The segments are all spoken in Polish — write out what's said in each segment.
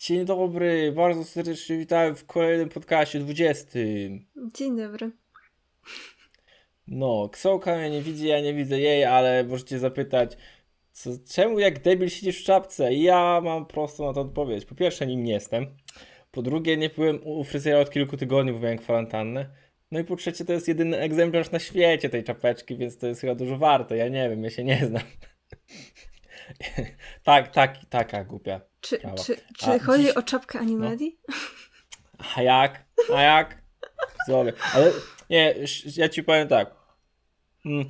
Dzień dobry, bardzo serdecznie witam w kolejnym podcaście 20. Dzień dobry. No, Ksołka mnie nie widzi, ja nie widzę jej, ale możecie zapytać, co, czemu jak debil siedzisz w czapce? I ja mam prostą na to odpowiedź. Po pierwsze, nim nie jestem. Po drugie, nie byłem u fryzjera od kilku tygodni, bo miałem kwarantannę. No i po trzecie, to jest jedyny egzemplarz na świecie tej czapeczki, więc to jest chyba dużo warte. Ja nie wiem, ja się nie znam. tak, tak, taka głupia. Czy, czy, czy chodzi dziś... o czapkę Animedi? No. A jak? A jak? Zrobię. Ale nie, ja ci powiem tak. Hmm.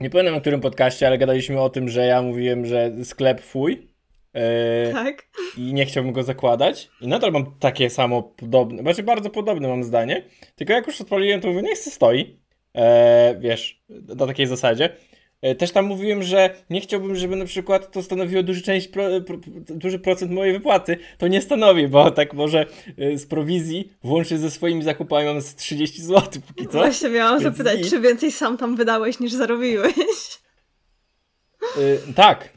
Nie pamiętam na którym podcaście, ale gadaliśmy o tym, że ja mówiłem, że sklep fuj. Yy, tak. I nie chciałbym go zakładać. I nadal mam takie samo podobne, znaczy bardzo podobne mam zdanie. Tylko jak już odpaliłem, to mówię, niech se stoi. Yy, wiesz, na takiej zasadzie. E, też tam mówiłem, że nie chciałbym, żeby na przykład to stanowiło duży, część pro, pro, duży procent mojej wypłaty. To nie stanowi, bo tak może e, z prowizji włącznie ze swoimi zakupami mam z 30 zł póki co. Właśnie miałam Więc zapytać, i... czy więcej sam tam wydałeś niż zarobiłeś? Yy, tak.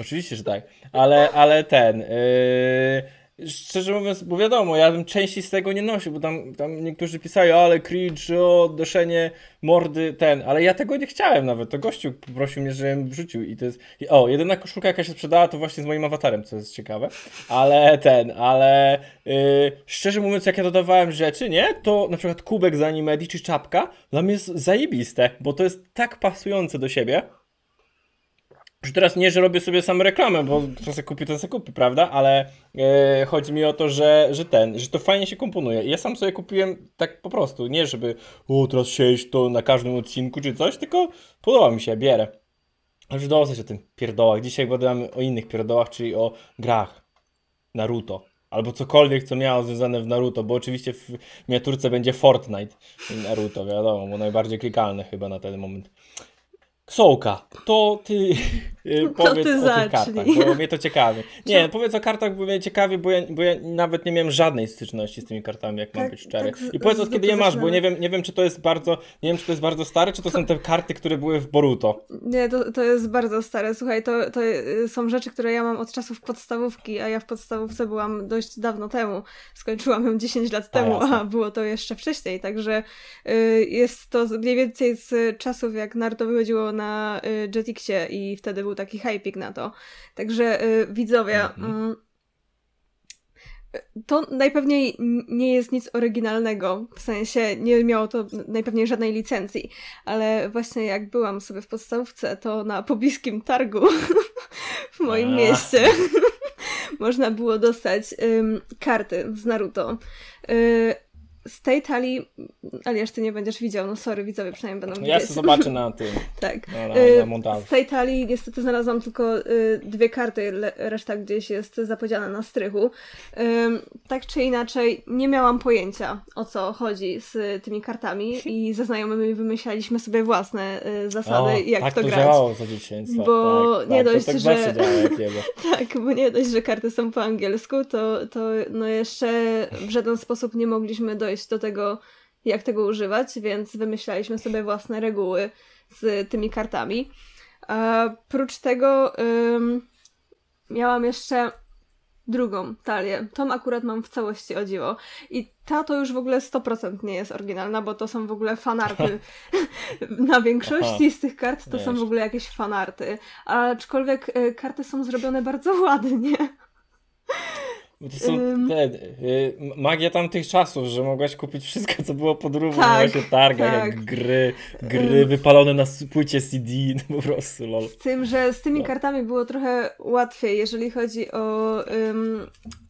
Oczywiście, że tak. Ale, ale ten... Yy szczerze mówiąc, bo wiadomo, ja bym części z tego nie nosił, bo tam, tam niektórzy pisali, ale cringe, o, doszenie mordy, ten, ale ja tego nie chciałem nawet, to gościu poprosił mnie, żebym wrzucił i to jest, o, jedyna koszulka jaka się sprzedała, to właśnie z moim awatarem, co jest ciekawe, ale ten, ale yy, szczerze mówiąc, jak ja dodawałem rzeczy, nie, to na przykład kubek z Animedi czy czapka dla mnie jest zajebiste, bo to jest tak pasujące do siebie, już teraz nie, że robię sobie sam reklamę, bo co se kupi, to se kupi, prawda? Ale e, chodzi mi o to, że, że ten, że to fajnie się komponuje. I ja sam sobie kupiłem tak po prostu, nie żeby o, teraz sieść to na każdym odcinku czy coś, tylko podoba mi się, bierę. Już dosyć o tym pierdołach. Dzisiaj gadamy o innych pierdołach, czyli o grach Naruto. Albo cokolwiek, co miało związane w Naruto, bo oczywiście w miniaturce będzie Fortnite Naruto, wiadomo, bo najbardziej klikalne chyba na ten moment. Sołka, to ty powiedz ty o zacznij. tych kartach, bo mnie to ciekawi. Nie, powiedz o kartach, bo mnie ciekawi, bo ja, bo ja nawet nie miałem żadnej styczności z tymi kartami, jak tak, mam być szczery. Tak, I powiedz od kiedy je masz, bo nie wiem, nie wiem, czy to jest bardzo, nie wiem, czy to jest bardzo stare, czy to są te karty, które były w Boruto. Nie, to, to jest bardzo stare. Słuchaj, to, to są rzeczy, które ja mam od czasów podstawówki, a ja w podstawówce byłam dość dawno temu. Skończyłam ją 10 lat temu, a, a było to jeszcze wcześniej, także y, jest to mniej więcej z czasów, jak Naruto wychodziło na y, Jetixie i wtedy był taki hypik na to. Także y, widzowie... Mhm. Mm, to najpewniej nie jest nic oryginalnego, w sensie nie miało to najpewniej żadnej licencji, ale właśnie jak byłam sobie w podstawówce, to na pobliskim targu w moim mieście można było dostać um, karty z Naruto. Y, z tej talii, ale ty nie będziesz widział, no sorry, widzowie przynajmniej będą widzieć. Ja sobie zobaczę na tym, tak. na, na, y, montażu. Z tej talii niestety znalazłam tylko y, dwie karty, reszta gdzieś jest zapodziana na strychu. tak czy inaczej, nie miałam pojęcia o co chodzi z tymi kartami i ze znajomymi wymyślaliśmy sobie własne y, zasady, o, jak tak to, to grać. działało za dzieciństwa. Bo tak, nie tak, dość, to tak że... tak, bo nie dość, że karty są po angielsku, to, to no jeszcze w żaden sposób nie mogliśmy dojść dojść do tego, jak tego używać, więc wymyślaliśmy sobie własne reguły z tymi kartami. A prócz tego ym, miałam jeszcze drugą talię. Tą akurat mam w całości o dziwo. I ta to już w ogóle 100% nie jest oryginalna, bo to są w ogóle fanarty. Na większości Aha. z tych kart to są w ogóle jakieś fanarty. Aczkolwiek y, karty są zrobione bardzo ładnie. To są te, y, magia tamtych czasów, że mogłaś kupić wszystko, co było pod równą tak, na targa, tak. jak gry, gry wypalone na płycie CD, no po prostu lol. Z tym, że z tymi no. kartami było trochę łatwiej, jeżeli chodzi o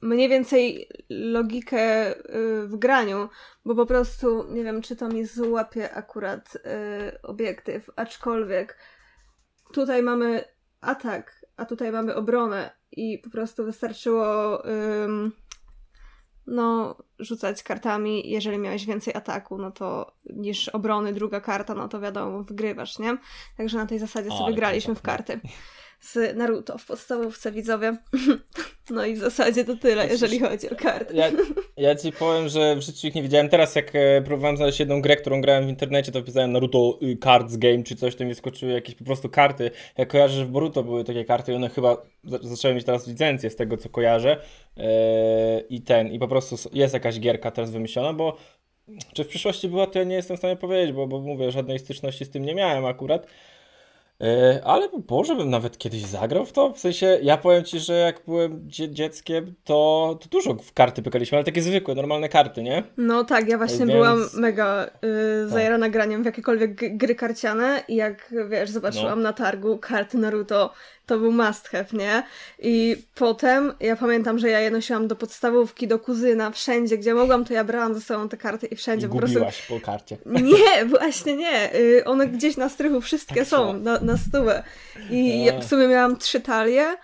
mniej więcej logikę y, w graniu, bo po prostu, nie wiem, czy to mi złapie akurat y, obiektyw, aczkolwiek tutaj mamy atak, a tutaj mamy obronę i po prostu wystarczyło ym, no, rzucać kartami. Jeżeli miałeś więcej ataku, no to niż obrony, druga karta, no to wiadomo, wygrywasz, nie? Także na tej zasadzie sobie graliśmy w karty. z Naruto w podstawówce widzowie. No i w zasadzie to tyle, jeżeli chodzi o karty. Ja, ja ci powiem, że w życiu ich nie widziałem. Teraz jak e, próbowałem znaleźć jedną grę, którą grałem w internecie, to wpisałem Naruto y, Cards Game czy coś, to mi skoczyły jakieś po prostu karty. Ja kojarzę, że w Boruto były takie karty i one chyba za- zaczęły mieć teraz licencję z tego, co kojarzę. E, I ten, i po prostu jest jakaś gierka teraz wymyślona, bo czy w przyszłości była, to ja nie jestem w stanie powiedzieć, bo, bo mówię, żadnej styczności z tym nie miałem akurat. E, Ale Boże, bym nawet kiedyś zagrał w to. W sensie, ja powiem Ci, że jak byłem dzie dzieckiem, to, to dużo w karty pykaliśmy, ale takie zwykłe, normalne karty, nie? No tak, ja właśnie Więc- Tak. byłam mega y, zajarana graniem w jakiekolwiek gry karciane i jak, wiesz, zobaczyłam No. na targu karty Naruto, to był must have, nie? I potem, ja pamiętam, że ja je nosiłam do podstawówki, do kuzyna, wszędzie, gdzie mogłam, to ja brałam ze sobą te karty i I wszędzie po prostu... po karcie. Nie, właśnie nie. Y, One gdzieś na strychu wszystkie Tak są, na, na stówę. I ja w sumie miałam trzy talie.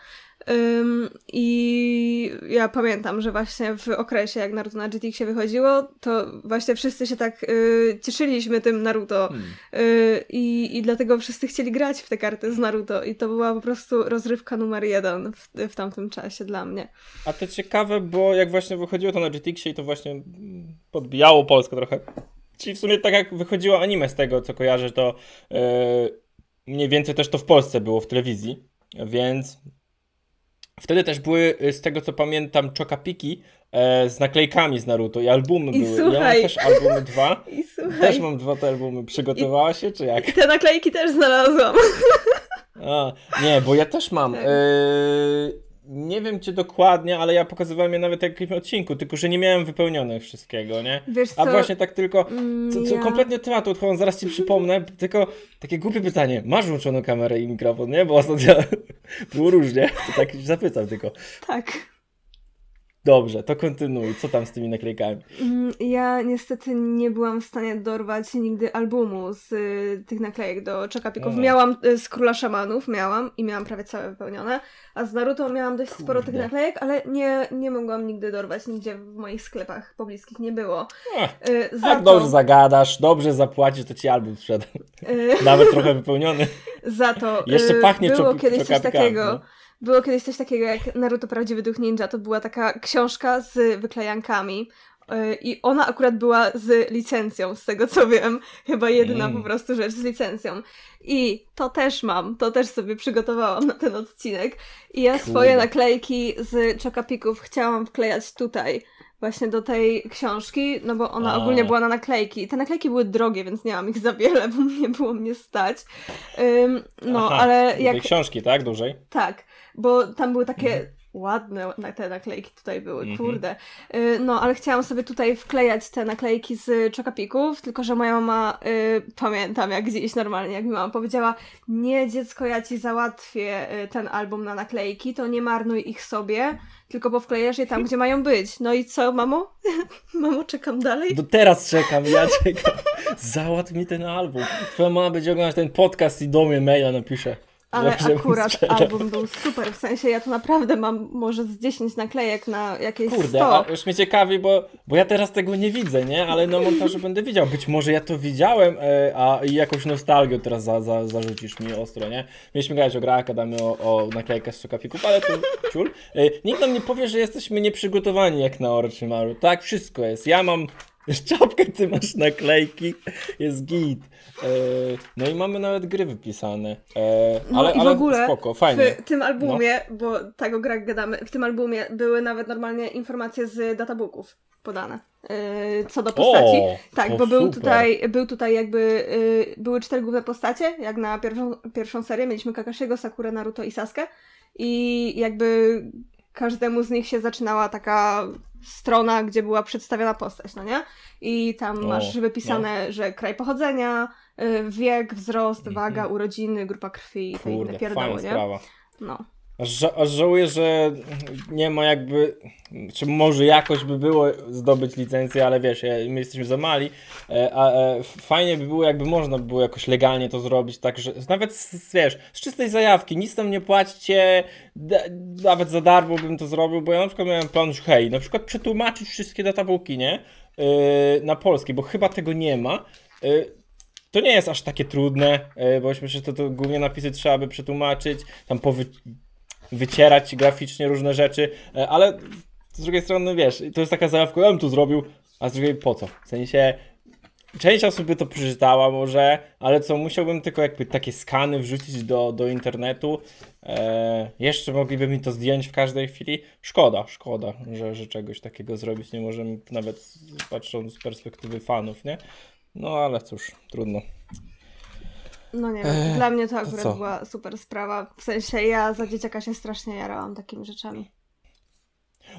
I ja pamiętam, że właśnie w okresie, jak Naruto na GTX się wychodziło, to właśnie wszyscy się tak y, cieszyliśmy tym Naruto. Hmm. Y, i, I dlatego wszyscy chcieli grać w te karty z Naruto. I to była po prostu rozrywka numer jeden w, w tamtym czasie dla mnie. A to ciekawe, bo jak właśnie wychodziło to na GTX-ie i to właśnie podbijało Polskę trochę. Czyli w sumie tak jak wychodziło anime z tego, co kojarzę, to e, mniej więcej też to w Polsce było w telewizji, więc wtedy też były, e, z tego co pamiętam, czokapiki e, z naklejkami z Naruto i albumy I były. Ja mam słuchaj. też albumy dwa. I słuchaj, Też mam dwa te albumy. Przygotowała się, czy jak? i te naklejki też znalazłam. A, nie, bo ja też mam. Tak. Yy, nie wiem gdzie dokładnie, ale ja pokazywałem je nawet w jakimś odcinku, tylko że nie miałem wypełnionych wszystkiego, nie? Wiesz A co? właśnie tak tylko. Mm, Co, co ja- kompletnie tematu odchodzą, zaraz ci przypomnę, tylko takie głupie pytanie. Masz włączoną kamerę i mikrofon, nie? Bo ostatnio było różnie. To tak się zapytam tylko. Tak. Dobrze, to kontynuuj. Co tam z tymi naklejkami? Mm, Ja niestety nie byłam w stanie dorwać nigdy albumu z y, tych naklejek do Czekapików. Miałam y, z Króla Szamanów, miałam i miałam prawie całe wypełnione, a z Naruto miałam dość sporo tych Kurde. naklejek, ale nie, nie mogłam nigdy dorwać, nigdzie w moich sklepach pobliskich nie było. Ach, Y, za jak to, dobrze zagadasz, dobrze zapłacisz, to ci album sprzedam. y, Nawet trochę wypełniony. za to Jeszcze y, pachnie było kiedyś coś takiego. no. Było kiedyś coś takiego jak Naruto Prawdziwy Duch Ninja. To była taka książka z wyklejankami. yy, I ona akurat była z licencją, z tego co wiem. Chyba jedyna Mm. po prostu rzecz z licencją. I to też mam, to też sobie przygotowałam na ten odcinek. I ja swoje Kurde. naklejki z Chokapików chciałam wklejać tutaj. Właśnie do tej książki, no bo ona A. ogólnie była na naklejki. I te naklejki były drogie, więc nie mam ich za wiele, bo nie było mnie stać. Ym, no, Aha, ale jak książki, tak? Dużej? tak, bo tam były takie ładne na te naklejki tutaj były, Mhm. kurde. Y, No, ale chciałam sobie tutaj wklejać te naklejki z Chokapików, tylko że moja mama, y, pamiętam jak gdzieś normalnie, jak mi mama powiedziała, nie dziecko, ja ci załatwię y, ten album na naklejki, to nie marnuj ich sobie, tylko powklejesz je tam, gdzie mają być. No i co, mamo? mamo, czekam dalej. Do teraz czekam, ja czekam. Załatw mi ten album. Twoja mama będzie oglądać ten podcast i do mnie maila napisze. Ale akurat album był super, w sensie ja tu naprawdę mam może z 10 naklejek na jakieś Kurde, 100. a już mnie ciekawi, bo, bo ja teraz tego nie widzę, nie? Ale na montażu będę widział. Być może ja to widziałem, e, a i jakąś nostalgię teraz za, za, zarzucisz mi ostro, nie? Mieliśmy gadać o grach, gadamy o, o naklejkach z Chokapików, ale to ciul. E, nikt nam nie powie, że jesteśmy nieprzygotowani jak na Orochimaru. Tak, wszystko jest. Ja mam czapkę, ty masz naklejki, jest git. E, no i mamy nawet gry wypisane. E, No ale, i w ogóle spoko, fajnie. No. W tym albumie, bo tak o grach gadamy, w tym albumie były nawet normalnie informacje z databooków podane. Yy, co do postaci. O, tak, bo był super. tutaj, był tutaj jakby, były cztery główne postacie, jak na pierwszą, pierwszą serię. Mieliśmy Kakashiego, Sakurę, Naruto i Sasuke. I jakby każdemu z nich się zaczynała taka strona, gdzie była przedstawiona postać, no nie? I tam O, no. masz wypisane, że kraj pochodzenia, yy, wiek, wzrost, Mhm. waga, urodziny, grupa krwi i te inne pierdoły, nie? sprawa. No. Aż, ża- aż żałuję, że nie ma jakby, czy może jakoś by było zdobyć licencję, ale wiesz, my jesteśmy za mali, e, a e, fajnie by było, jakby można by było jakoś legalnie to zrobić, tak, że nawet z, wiesz, z czystej zajawki, nic tam nie płacicie, nawet za darmo bym to zrobił, bo ja na przykład miałem plan, że hej, na przykład przetłumaczyć wszystkie databooki, nie, E, na polski, bo chyba tego nie ma, E, to nie jest aż takie trudne, e, bo myślę, że to, to głównie napisy trzeba by przetłumaczyć, tam powy, wycierać graficznie różne rzeczy, e, ale z drugiej strony, wiesz, to jest taka zajawka, ja bym to zrobił, a z drugiej po co? W sensie, część osób by to przeczytała może, ale co, musiałbym tylko jakby takie skany wrzucić do, do internetu, e, jeszcze mogliby mi to zdjąć w każdej chwili. Szkoda, szkoda, że, że czegoś takiego zrobić nie możemy, nawet patrząc z perspektywy fanów, nie? No ale cóż, trudno. No nie wiem, dla mnie to akurat co? była super sprawa. W sensie ja za dzieciaka się strasznie jarałam takimi rzeczami.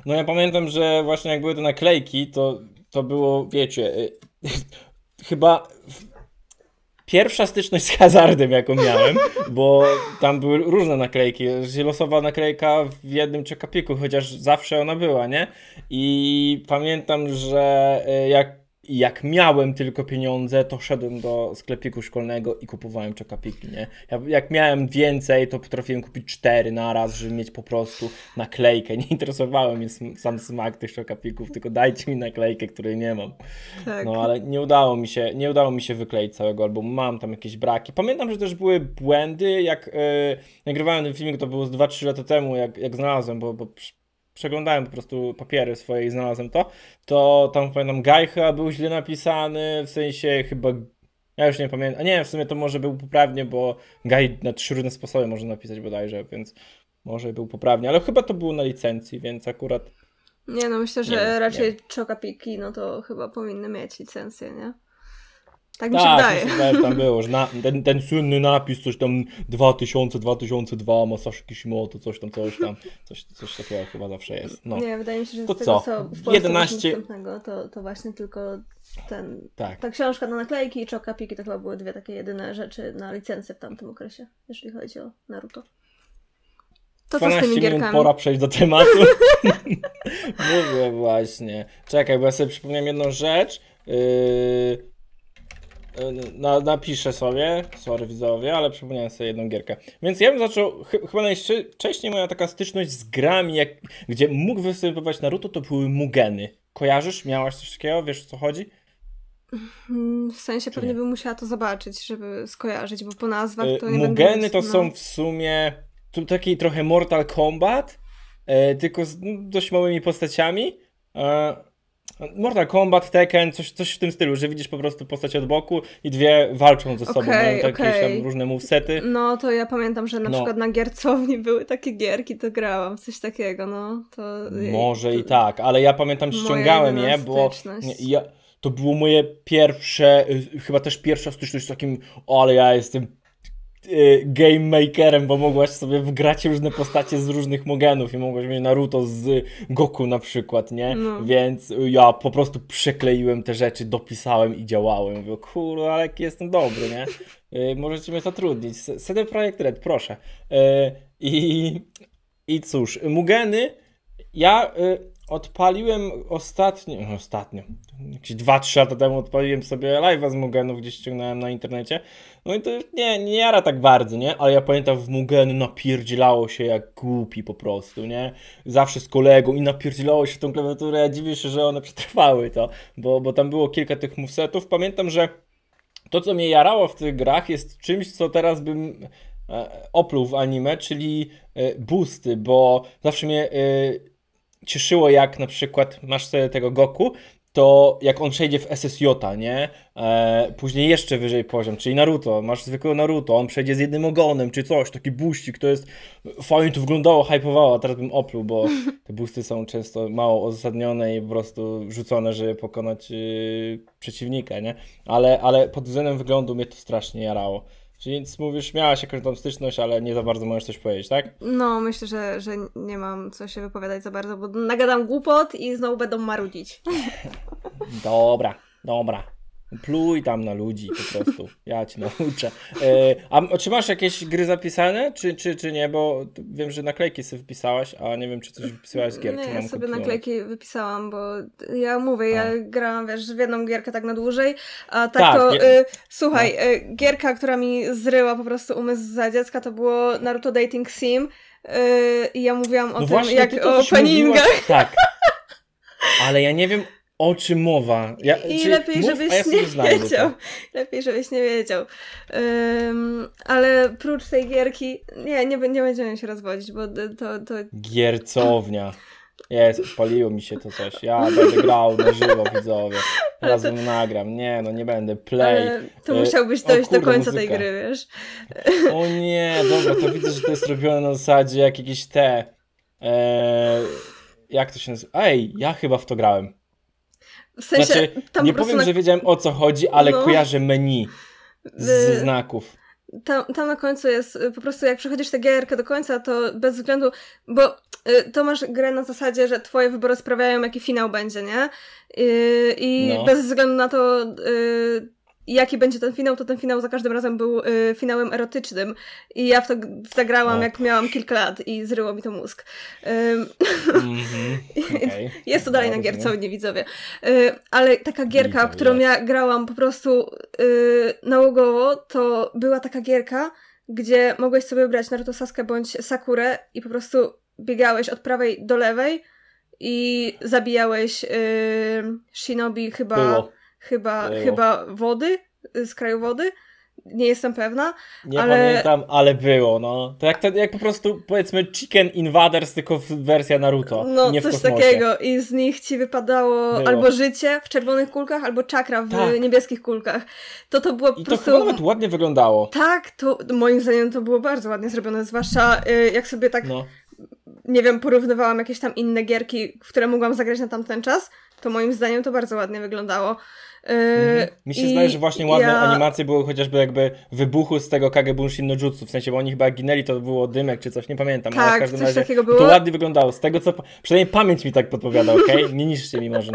No ja pamiętam, że właśnie jak były te naklejki, to, to było, wiecie, y, chyba pierwsza styczność z hazardem, jaką miałem, bo tam były różne naklejki. Losowa naklejka w jednym czekapiku, chociaż zawsze ona była, nie? I pamiętam, że y, jak, jak miałem tylko pieniądze, to szedłem do sklepiku szkolnego i kupowałem czekapiki, nie? Ja, jak miałem więcej, to potrafiłem kupić cztery na raz, żeby mieć po prostu naklejkę. Nie interesowały mnie sam smak tych czekapików, tylko dajcie mi naklejkę, której nie mam. Tak. No ale nie udało mi się, nie udało mi się wykleić całego albumu. Mam tam jakieś braki. Pamiętam, że też były błędy, jak yy, nagrywałem ten filmik, to było z 2-3 lata temu, jak, jak znalazłem, bo, bo przeglądałem po prostu papiery swoje i znalazłem to, to tam pamiętam Guy chyba był źle napisany, w sensie chyba ja już nie pamiętam, a nie, w sumie to może był poprawnie, bo Guy na trzy różne sposoby można napisać bodajże, więc może był poprawnie, ale chyba to było na licencji, więc akurat Nie no, myślę, że Nie raczej nie czokapiki, no to chyba powinny mieć licencję, nie? Tak mi się Tak, wydaje. że tam było, że na, ten, ten słynny napis, coś tam 2000, 2002, Masashi Kishimoto, coś tam, coś tam, coś, coś takiego chyba zawsze jest. No, Nie, wydaje mi się, że To z tego, co? co w Polsce 11 11... dostępnego, to, to właśnie tylko ten, tak. ta książka na naklejki i czokapiki to chyba były dwie takie jedyne rzeczy na licencję w tamtym okresie, jeżeli chodzi o Naruto. To co z 12 tymi gierkami? pora przejść do tematu. Mówię właśnie. Czekaj, bo ja sobie przypomniałem jedną rzecz. Yy, na, napiszę sobie, sorry widzowie, ale przypomniałem sobie jedną gierkę. Więc ja bym zaczął, chy, chyba najwcześniej moja taka styczność z grami, jak, gdzie mógł występować Naruto, to były Mugeny. Kojarzysz? Miałaś coś takiego? Wiesz o co chodzi? Mm, W sensie pewnie nie? bym musiała to zobaczyć, żeby skojarzyć, bo po nazwach Y, to nie Mugeny to no. są w sumie tu taki trochę Mortal Kombat, e, tylko z no, dość małymi postaciami. Mortal Kombat, Tekken, coś, coś w tym stylu, że widzisz po prostu postać od boku i dwie walczą ze sobą, Okej, mają jakieś okej. tam różne movesety. No to ja pamiętam, że na No. przykład na giercowni były takie gierki, to grałam, coś takiego, no to... Może to, i tak, ale ja pamiętam, ściągałem je, bo ja, to było moje pierwsze, y, chyba też pierwsza styczność z takim, o ale ja jestem game makerem, bo mogłaś sobie wgrać różne postacie z różnych Mogenów i mogłaś mieć Naruto z Goku na przykład, nie? No. Więc y, ja po prostu przekleiłem te rzeczy, dopisałem i działałem. Mówię, kurde, ale jaki jestem dobry, nie? Y, możecie mnie zatrudnić. CD Projekt Red, proszę. Y, I, I cóż, Mugeny ja y, odpaliłem ostatnio, no ostatnio, jakieś 2-3 lata temu odpaliłem sobie live'a z Mugenów, gdzieś ściągnąłem na internecie. No i to nie, nie jara tak bardzo, nie? Ale ja pamiętam w Mugeny napierdzielało się jak głupi po prostu, nie? Zawsze z kolegą i napierdzielało się tą klawiaturę, ja dziwię się, że one przetrwały to, bo, bo tam było kilka tych movesetów. Pamiętam, że to, co mnie jarało w tych grach, jest czymś, co teraz bym e, opluł w anime, czyli e, boosty, bo zawsze mnie e, cieszyło, jak na przykład masz sobie tego Goku, to jak on przejdzie w SSJ, nie? E, później jeszcze wyżej poziom, czyli Naruto, masz zwykłego Naruto, on przejdzie z jednym ogonem, czy coś, taki boostik, to jest fajnie to wyglądało, hypowało, a teraz bym opluł, bo te boosty są często mało uzasadnione i po prostu rzucone, żeby pokonać yy, przeciwnika, nie? Ale, ale pod względem wyglądu mnie to strasznie jarało. Więc mówisz, miałaś jakąś tam styczność, ale nie za bardzo możesz coś powiedzieć, tak? No, myślę, że, że nie mam co się wypowiadać za bardzo, bo nagadam głupot i znowu będą marudzić. Dobra, dobra. Pluj tam na ludzi po prostu. Ja ci nauczę. E, a czy masz jakieś gry zapisane, czy, czy, czy nie? Bo wiem, że naklejki sobie wpisałaś, a nie wiem, czy coś wypisałaś z gier. Nie, ja sobie naklejki wypisałam, bo ja mówię, ja A. grałam, wiesz, w jedną gierkę tak na dłużej, a tak, Tak, to, y, słuchaj, y, gierka, która mi zryła po prostu umysł za dziecka, to było Naruto Dating Sim y, i ja mówiłam o No tym, właśnie, jak o peningach. Tak. Ale ja nie wiem, o czym mowa? Ja, I lepiej, mów, żebyś ja nie znajdę to. wiedział. Lepiej, żebyś nie wiedział. Ym, ale prócz tej gierki, nie, nie, nie będziemy się rozwodzić, bo to, to Giercownia. Jest, paliło mi się to coś. Ja będę grał na żywo, widzowie. Teraz to- nagram. Nie, no nie będę. Play. ale to E, musiałbyś dojść do kurde, końca tej muzyka. gry, wiesz. O nie, dobra, to widzę, że to jest robione na zasadzie jak jakieś te. E, jak to się nazywa? Ej, ja chyba w to grałem. W sensie, Znaczy, nie powiem, na, że wiedziałem o co chodzi, ale No. kojarzę menu z Y, znaków. tam, tam na końcu jest y, po prostu jak przechodzisz tę gierkę do końca, to bez względu, bo y, to masz grę na zasadzie, że twoje wybory sprawiają, jaki finał będzie, nie? Y, I No. bez względu na to, y, jaki będzie ten finał, to ten finał za każdym razem był y, finałem erotycznym. I ja w to zagrałam, O. jak miałam kilka lat i zryło mi to mózg. Ym, Mhm, okej. jest to dalej Ja na gierce, nie widzowie. Y, ale taka gierka, Widzowie. którą ja grałam po prostu y, nałogowo, to była taka gierka, gdzie mogłeś sobie wybrać Naruto Sasuke bądź Sakurę i po prostu biegałeś od prawej do lewej i zabijałeś y, shinobi chyba, Było. Chyba, Było. chyba wody, z kraju wody. Nie jestem pewna. Nie ale- pamiętam, ale było, no. To jak, to jak po prostu, powiedzmy, Chicken Invaders, tylko w- wersja Naruto. No, nie w coś kosmosie. takiego. I z nich ci wypadało Było. albo życie w czerwonych kulkach, albo czakra w Tak. niebieskich kulkach. To to było po I to prostu... chyba nawet ładnie wyglądało. Tak, to moim zdaniem to było bardzo ładnie zrobione, zwłaszcza y, jak sobie tak, No. nie wiem, porównywałam jakieś tam inne gierki, w które mogłam zagrać na tamten czas, to moim zdaniem to bardzo ładnie wyglądało. Y, Mhm. Mi się i zdaje, że właśnie ładne ja- animacje były chociażby jakby wybuchu z tego Kagebunshin no Jutsu, w sensie, bo oni chyba ginęli, to było dymek czy coś, nie pamiętam, ale w Tak, każdym coś razie takiego to było. ładnie wyglądało, z tego co, przynajmniej pamięć mi tak podpowiada, okej? Nie niszczcie mi może.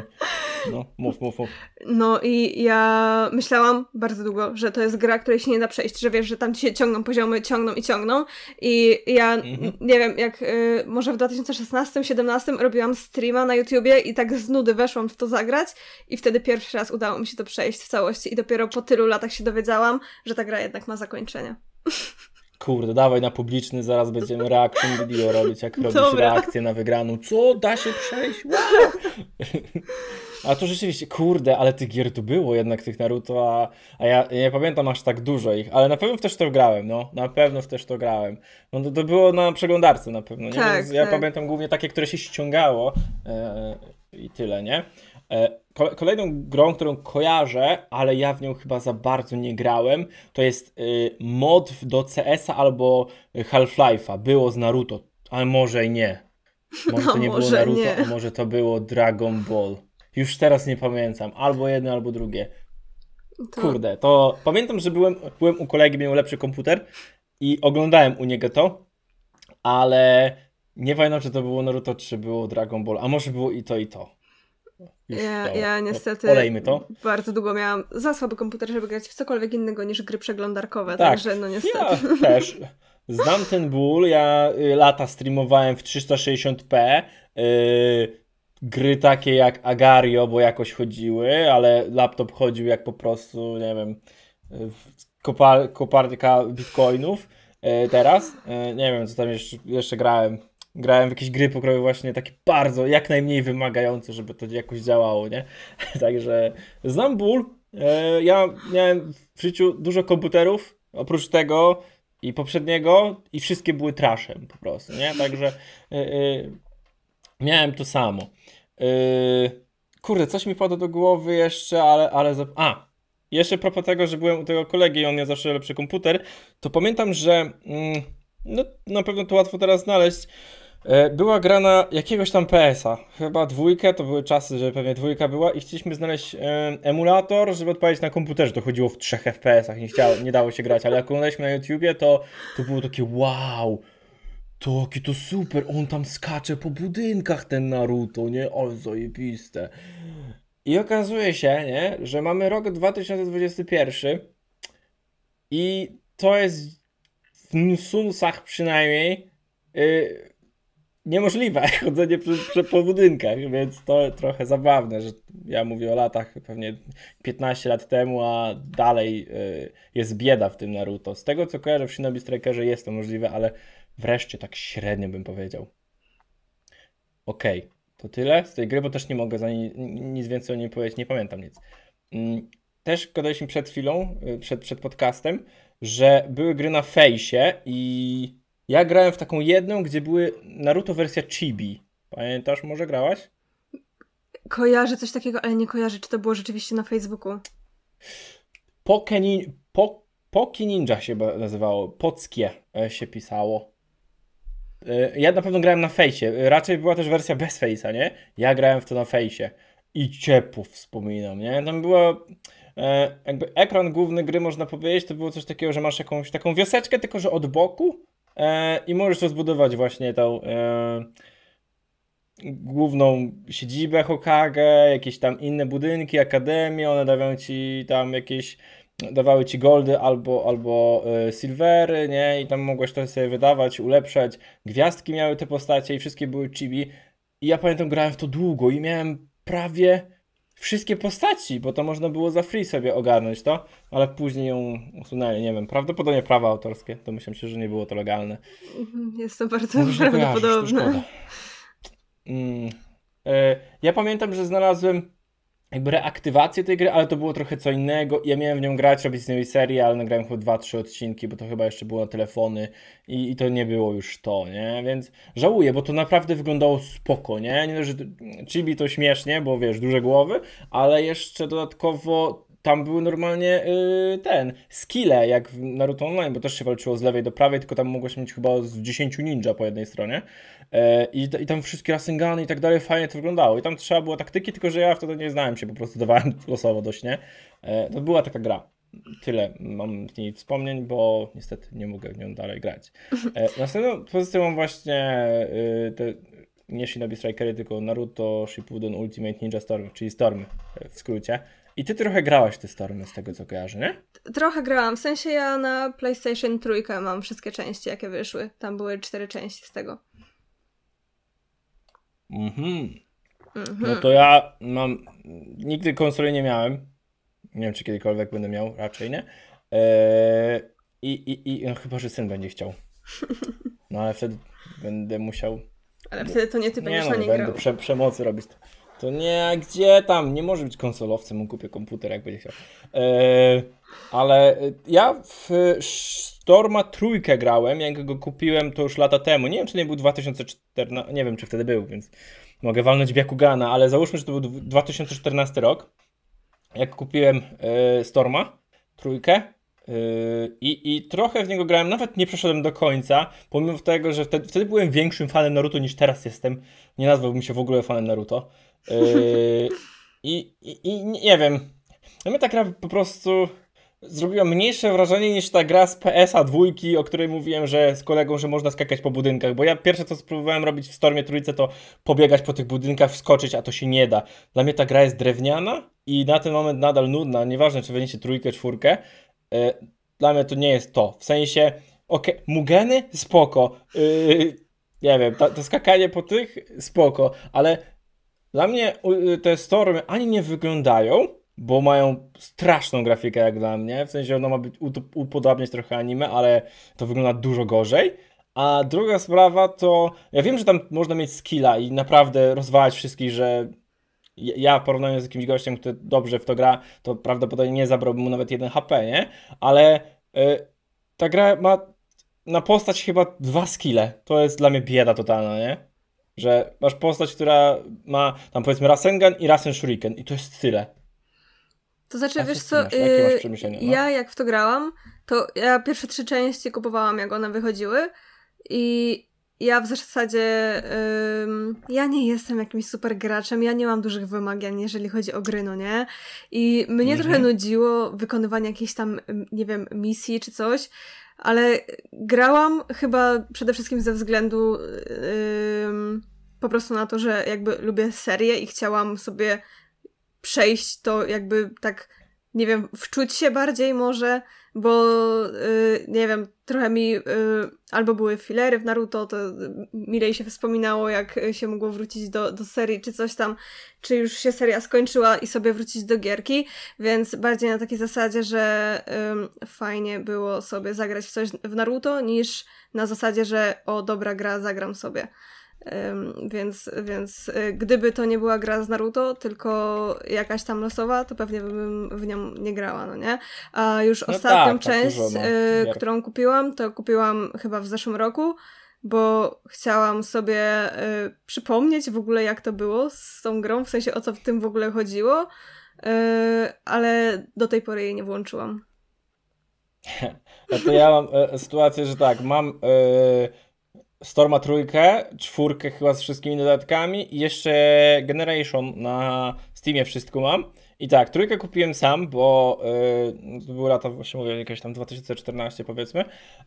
No, mów, mów, mów. No i ja myślałam bardzo długo, że to jest gra, której się nie da przejść, że wiesz, że tam ci się ciągną poziomy, ciągną i ciągną. I ja Mhm. nie wiem, jak y, może w 2016-17 robiłam streama na YouTubie i tak z nudy weszłam w to zagrać i wtedy pierwszy raz udało mi się to przejść w całości i dopiero po tylu latach się dowiedziałam, że ta gra jednak ma zakończenie. Kurde, dawaj na publiczny, zaraz będziemy reaction video robić, jak Dobra. reakcję na wygraną. Co? Da się przejść? Wow! A to rzeczywiście, kurde, ale tych gier tu było jednak, tych Naruto, a, a ja nie pamiętam aż tak dużo ich, ale na pewno w też to grałem, no, na pewno w też to grałem. No to, to było na przeglądarce na pewno, nie? Tak, Więc ja tak. pamiętam głównie takie, które się ściągało e, i tyle, nie? E, kole- kolejną grą, którą kojarzę, ale ja w nią chyba za bardzo nie grałem, to jest y, mod do CS-a albo Half-Life'a. Było z Naruto, ale może i nie. Może to nie było może Naruto, nie. a może to było Dragon Ball. Już teraz nie pamiętam. Albo jedno, albo drugie. To... Kurde, to pamiętam, że byłem, byłem u kolegi, miał lepszy komputer i oglądałem u niego to, ale nie pamiętam, czy to było Naruto, czy było Dragon Ball, a może było i to, i to. Ja, to- ja to niestety Olejmy to. bardzo długo miałam za słaby komputer, żeby grać w cokolwiek innego niż gry przeglądarkowe, Tak. także no niestety. Ja też. Znam ten ból. Ja y, lata streamowałem w 360p. y, gry takie jak Agario, bo jakoś chodziły, ale laptop chodził jak po prostu, nie wiem, kopar, koparka bitcoinów. Y, teraz y, nie wiem, co tam jeszcze, jeszcze grałem. Grałem w jakieś gry pokroju właśnie takie bardzo, jak najmniej wymagające, żeby to jakoś działało, nie? Także znam ból. E, Ja miałem w życiu dużo komputerów, oprócz tego i poprzedniego, i wszystkie były traszem po prostu, nie? Także e, e, miałem to samo. Kurde, coś mi padło do głowy jeszcze, ale, ale... zap- A! Jeszcze propos tego, że byłem u tego kolegi i on miał zawsze lepszy komputer, to pamiętam, że mm, no, na pewno to łatwo teraz znaleźć. E, Była grana jakiegoś tam PS-a, chyba dwójkę, to były czasy, że pewnie dwójka była i chcieliśmy znaleźć e, emulator, żeby odpalić na komputerze, to chodziło w 3 FPS-ach, nie, chciało, nie dało się grać, ale jak oglądaliśmy na YouTubie, to, to było takie wow, to super, on tam skacze po budynkach ten Naruto, nie, ale zajebiste. I okazuje się, nie, że mamy rok 2021 i to jest w Sunsach przynajmniej yy, niemożliwe chodzenie przy, przy, po budynkach, więc to trochę zabawne, że ja mówię o latach pewnie 15 lat temu, a dalej yy, jest bieda w tym Naruto. Z tego co kojarzę w Shinobi Strikerze jest to możliwe, ale wreszcie tak średnio bym powiedział. Okej, To tyle z tej gry, bo też nie mogę za ni nic więcej o niej powiedzieć, nie pamiętam nic. Mm, też gadaliśmy przed chwilą, y, przed, przed podcastem, że były gry na fejsie i ja grałem w taką jedną, gdzie były Naruto wersja Chibi. Pamiętasz, może grałaś? Kojarzę coś takiego, ale nie kojarzę, czy to było rzeczywiście na Facebooku. Poke nin po Poki Ninja się nazywało, Pockie e, się pisało. E, ja na pewno grałem na fejsie, raczej była też wersja bez fejsa, nie? Ja grałem w to na fejsie i ciepło wspominam, nie? Tam była e, jakby ekran główny gry, można powiedzieć, to było coś takiego, że masz jakąś taką wioseczkę, tylko że od boku i możesz rozbudować właśnie tą główną siedzibę Hokage, jakieś tam inne budynki, akademie, one dawają ci tam jakieś dawały ci goldy albo, albo y, silvery, nie? I tam mogłeś to sobie wydawać, ulepszać. Gwiazdki miały te postacie i wszystkie były chibi. I ja pamiętam, grałem w to długo i miałem prawie wszystkie postaci, bo to można było za free sobie ogarnąć to, ale później ją usunęli, nie wiem, prawdopodobnie prawa autorskie, to myślę się, że nie było to legalne. Mhm, jest to bardzo Może prawdopodobne. Mm. E, ja pamiętam, że znalazłem jakby reaktywację tej gry, ale to było trochę co innego. Ja miałem w nią grać, robić z niej serię, ale nagrałem chyba 2-3 odcinki, bo to chyba jeszcze było na telefony i, i to nie było już to, nie? Więc żałuję, bo to naprawdę wyglądało spoko, nie? Nie, że Chibi to śmiesznie, bo wiesz, duże głowy, ale jeszcze dodatkowo tam były normalnie yy, ten, skille, jak w Naruto Online, bo też się walczyło z lewej do prawej, tylko tam mogłeś mieć chyba z 10 ninja po jednej stronie. Yy, i, I tam wszystkie Rasengany i tak dalej, fajnie to wyglądało. I tam trzeba było taktyki, tylko że ja wtedy nie znałem się, po prostu dawałem losowo dość, nie? Yy, to była taka gra. Tyle mam z niej wspomnień, bo niestety nie mogę w nią dalej grać. E, następną pozycję mam właśnie yy, te nie Shinobi Strikery, tylko Naruto Shippuden Ultimate Ninja Storm, czyli Storm w skrócie. I ty trochę grałaś w te Stormy z tego co kojarzę, nie? Trochę grałam, w sensie ja na PlayStation trójkę mam wszystkie części jakie wyszły. Tam były cztery części z tego. Mhm. mhm. No to ja mam. Nigdy konsoli nie miałem. Nie wiem, czy kiedykolwiek będę miał, raczej nie. Eee, I i, i no, chyba, że syn będzie chciał. No ale wtedy będę musiał. Ale wtedy to nie ty będziesz nie, no, na nie będę Prze przemocy robić. To nie, gdzie tam? Nie może być konsolowcem, on kupię komputer, jak będzie chciał. Eee, ale ja w Storma trójkę grałem, jak go kupiłem to już lata temu. Nie wiem, czy nie był 2014, nie wiem, czy wtedy był, więc mogę walnąć Biakugana, ale załóżmy, że to był 2014 rok. Jak kupiłem e, Storma trójkę, I, I trochę w niego grałem, nawet nie przeszedłem do końca, pomimo tego, że wtedy, wtedy byłem większym fanem Naruto niż teraz jestem. Nie nazwałbym się w ogóle fanem Naruto. Yy, i, i, I nie wiem. No mnie ta gra po prostu zrobiła mniejsze wrażenie niż ta gra z PSA dwójki, o której mówiłem, że z kolegą, że można skakać po budynkach, bo ja pierwsze co spróbowałem robić w Stormie Trójce to pobiegać po tych budynkach, wskoczyć, a to się nie da. Dla mnie ta gra jest drewniana i na ten moment nadal nudna, nieważne czy weźmiecie trójkę, czwórkę, E, dla mnie to nie jest to. W sensie, okej, okay, Mugeny spoko. Yy, nie wiem, to, to, skakanie po tych spoko, ale dla mnie te stormy ani nie wyglądają, bo mają straszną grafikę jak dla mnie. W sensie ona ma być upodobniać trochę anime, ale to wygląda dużo gorzej. A druga sprawa to, ja wiem, że tam można mieć skilla i naprawdę rozwalać wszystkich, że ja w porównaniu z jakimś gościem, który dobrze w to gra, to prawdopodobnie nie zabrałbym mu nawet 1 HP, nie? Ale y, ta gra ma na postać chyba dwa skille. To jest dla mnie bieda totalna, nie? Że masz postać, która ma tam powiedzmy Rasengan i Rasen Shuriken i to jest tyle. To znaczy, A wiesz co, yy, no? ja jak w to grałam, to ja pierwsze trzy części kupowałam jak one wychodziły i ja w zasadzie ym, ja nie jestem jakimś super graczem, ja nie mam dużych wymagań, jeżeli chodzi o gry, no nie? I mnie mhm. trochę nudziło wykonywanie jakiejś tam, nie wiem, misji czy coś, ale grałam chyba przede wszystkim ze względu ym, po prostu na to, że jakby lubię serię i chciałam sobie przejść to jakby tak, nie wiem, wczuć się bardziej może bo yy, nie wiem, trochę mi yy, albo były filery w Naruto, to milej się wspominało, jak się mogło wrócić do, do serii, czy coś tam, czy już się seria skończyła i sobie wrócić do gierki, więc bardziej na takiej zasadzie, że yy, fajnie było sobie zagrać w coś w Naruto, niż na zasadzie, że o dobra gra, zagram sobie. Więc, więc y, gdyby to nie była gra z Naruto, tylko jakaś tam losowa, to pewnie bym w nią nie grała, no nie? A już No ostatnią tak, tak część, dużo, no, y, którą kupiłam, to kupiłam chyba w zeszłym roku, bo chciałam sobie y, przypomnieć w ogóle jak to było z tą grą, w sensie o co w tym w ogóle chodziło, ale do tej pory jej nie włączyłam. No to ja mam e, sytuację, że tak, mam e, Storma trójkę, czwórkę chyba z wszystkimi dodatkami i jeszcze Generation na Steamie wszystko mam. I tak, trójkę kupiłem sam, bo e, to były lata, właśnie mówię, jakieś tam 2014 powiedzmy.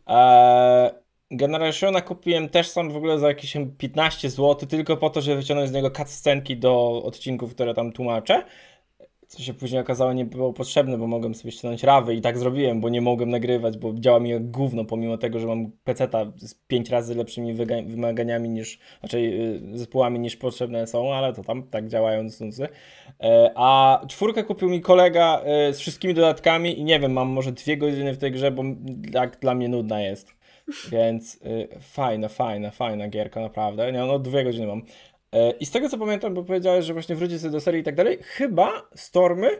E, Generationa kupiłem też sam w ogóle za jakieś 15 zł, tylko po to, żeby wyciągnąć z niego cutscenki do odcinków, które tam tłumaczę. Co się później okazało nie było potrzebne, bo mogłem sobie ściągnąć rawy i tak zrobiłem, bo nie mogłem nagrywać, bo działa mi jak gówno, pomimo tego, że mam peceta z 5 razy lepszymi wymaganiami niż, raczej y, zespołami niż potrzebne są, ale to tam tak działają snusy. E, A czwórkę kupił mi kolega e, z wszystkimi dodatkami i nie wiem, mam może dwie godziny w tej grze, bo tak dla mnie nudna jest. Więc y, fajna, fajna, fajna gierka, naprawdę. Nie, no dwie godziny mam. E, I z tego co pamiętam, bo powiedziałeś, że właśnie wróci sobie do serii i tak dalej, chyba Stormy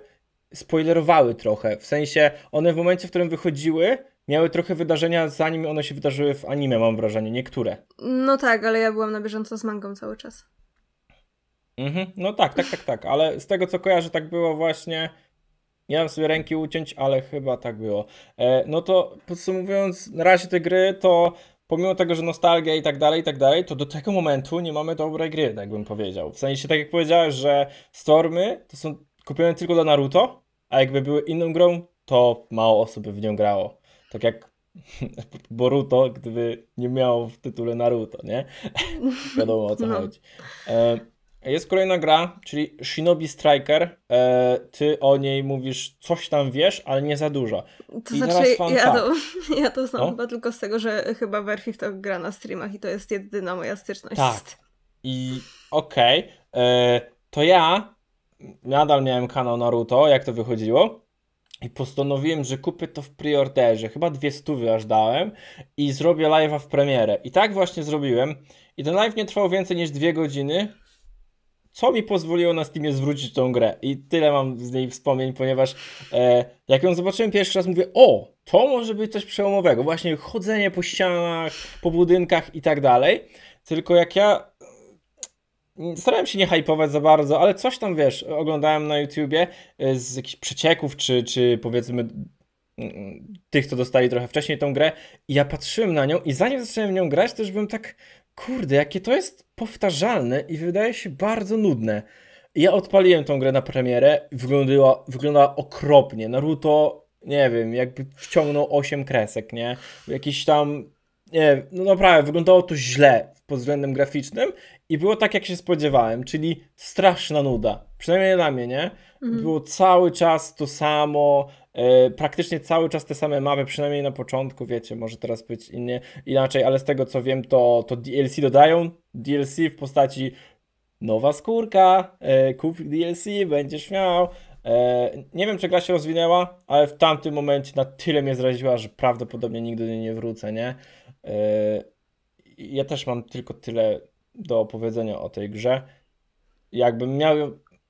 spoilerowały trochę. W sensie one w momencie, w którym wychodziły, miały trochę wydarzenia, zanim one się wydarzyły w anime, mam wrażenie. Niektóre. No tak, ale ja byłam na bieżąco z mangą cały czas. Mhm. No tak, tak, tak, tak. Ale z tego co kojarzę, tak było właśnie. Nie mam sobie ręki uciąć, ale chyba tak było. E, no to podsumowując, na razie te gry to pomimo tego, że nostalgia i tak dalej, i tak dalej, to do tego momentu nie mamy dobrej gry, tak bym powiedział. W sensie, tak jak powiedziałeś, że Stormy to są kupione tylko dla Naruto, a jakby były inną grą, to mało osób by w nią grało. Tak jak Boruto, gdyby nie miało w tytule Naruto, nie? Wiadomo o co No. chodzi. E, jest kolejna gra, czyli Shinobi Striker. E, ty o niej mówisz, coś tam wiesz, ale nie za dużo. To I znaczy, ja to, ja to znam No. chyba tylko z tego, że chyba Werfi to gra na streamach i to jest jedyna moja styczność. Tak. I okej, e, to ja nadal miałem kanał Naruto, jak to wychodziło. I postanowiłem, że kupię to w preorderze. Chyba dwie stówy aż dałem i zrobię live'a w premierę. I tak właśnie zrobiłem. I ten live nie trwał więcej niż dwie godziny, co mi pozwoliło na Steamie zwrócić tą grę. I tyle mam z niej wspomnień, ponieważ e, jak ją zobaczyłem pierwszy raz, mówię, o, to może być coś przełomowego. Właśnie chodzenie po ścianach, po budynkach i tak dalej. Tylko jak ja mm, starałem się nie hypować za bardzo, ale coś tam, wiesz, oglądałem na YouTubie e, z jakichś przecieków, czy, czy powiedzmy mm, tych, co dostali trochę wcześniej tą grę i ja patrzyłem na nią i zanim zacząłem w nią grać, to już byłem tak, kurde, jakie to jest powtarzalne i wydaje się bardzo nudne. Ja odpaliłem tą grę na premierę, wyglądała, wyglądała okropnie. Naruto, nie wiem, jakby wciągnął 8 kresek, nie? Jakiś tam, nie no naprawdę, wyglądało to źle pod względem graficznym i było tak, jak się spodziewałem, czyli straszna nuda. Przynajmniej dla mnie, nie? Mhm. Było cały czas to samo, praktycznie cały czas te same mapy, przynajmniej na początku, wiecie, może teraz być innie, inaczej, ale z tego co wiem, to, to DLC dodają, DLC w postaci nowa skórka, e, kup DLC, będziesz miał. E, nie wiem, czy gra się rozwinęła, ale w tamtym momencie na tyle mnie zraziła, że prawdopodobnie nigdy do niej nie wrócę, nie? E, ja też mam tylko tyle do opowiedzenia o tej grze. Jakbym miał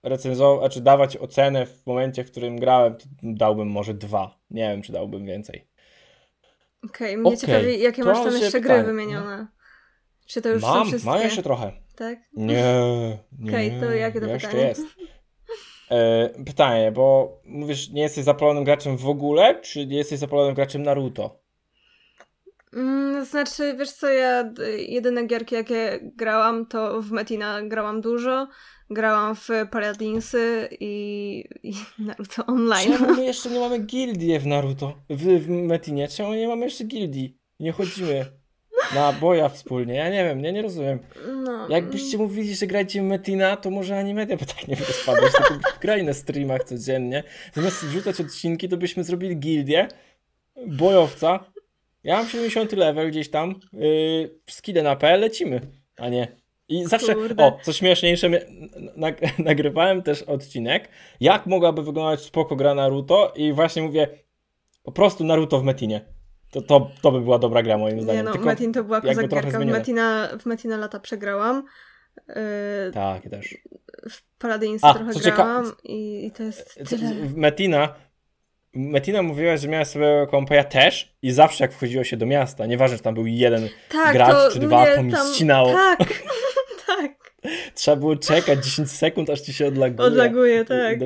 recenzować, znaczy dawać ocenę w momencie, w którym grałem, to dałbym może dwa. Nie wiem, czy dałbym więcej. Okej, mnie Okej, ciekawi, jakie to masz tam jeszcze gry pytanie, wymienione. Czy to już są Mam, wszystkie? mam jeszcze trochę. Tak? Nie, nie. Okej, to jakie to jeszcze pytanie? jest. E, pytanie, bo mówisz, nie jesteś zapalonym graczem w ogóle, czy nie jesteś zapalonym graczem Naruto? Mm, znaczy, wiesz co, ja d- jedyne gierki, jakie grałam, to w Metina grałam dużo. Grałam w Paladinsy i, i Naruto Online. Czemu my jeszcze nie mamy gildii w Naruto? W, w Metinie? Czemu nie mamy jeszcze gildii? Nie chodzimy na boja wspólnie? Ja nie wiem, ja nie rozumiem. No, Jakbyście mówili, że grajcie w Metina, to może Animedia by tak nie będzie spadać, tylko graj na streamach codziennie. Zamiast wrzucać odcinki, to byśmy zrobili gildię bojowca. Ja mam 70 level gdzieś tam, yy, skille na PL, lecimy, a nie. I zawsze, Kurde. o, co śmieszniejsze, nagrywałem też odcinek, jak mogłaby wyglądać spoko gra Naruto i właśnie mówię, po prostu Naruto w Metinie. To, to, to by była dobra gra moim zdaniem. Nie no, Tylko, Metin to była jakby kozak trochę gierka. W. Metina, w Metina lata przegrałam. Yy, Tak, też. w Paladinsa A, trochę cieka- grałam i, i to jest tyle. w Metina, Metina mówiła, że miała sobie kompa, ja też i zawsze jak wchodziło się do miasta, nieważne, czy tam był jeden Tak, gracz czy dwa, to mi tam... ścinało. Tak. Trzeba było czekać 10 sekund, aż ci się odlaguje. Odlaguje, tak.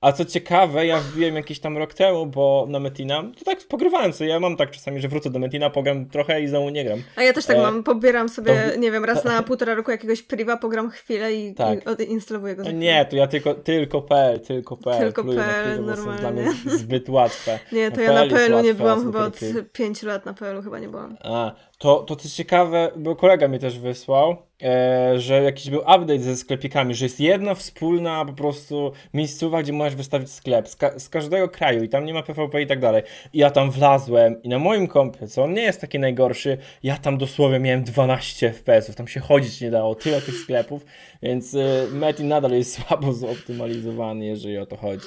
A co ciekawe, ja wbiłem jakiś tam rok temu, bo na Metina, to tak pogrywałem sobie, ja mam tak czasami, że wrócę do Metina, pogram trochę i znowu nie gram. A ja też tak E, mam, pobieram sobie, to- nie wiem, raz na półtora roku jakiegoś priwa, pogram chwilę i, Tak. i odinstalowuję go. Nie, to ja tylko, tylko PL, tylko PL. Tylko na PL, bo są dla normalnie. mnie zbyt łatwe. Nie, to Na ja na PL jest PL-u nie byłam chyba od okej. 5 lat na PL-u chyba nie byłam. A, to, to coś ciekawe, bo kolega mi też wysłał, e, że jakiś był update ze sklepikami, że jest jedna wspólna po prostu miejscowa, gdzie możesz wystawić sklep z, ka- z każdego kraju i tam nie ma PvP i tak dalej. I ja tam wlazłem i na moim kompie, co on nie jest taki najgorszy, ja tam dosłownie miałem 12 FPS-ów, tam się chodzić nie dało, tyle tych sklepów, więc e, Metin nadal jest słabo zoptymalizowany, jeżeli o to chodzi.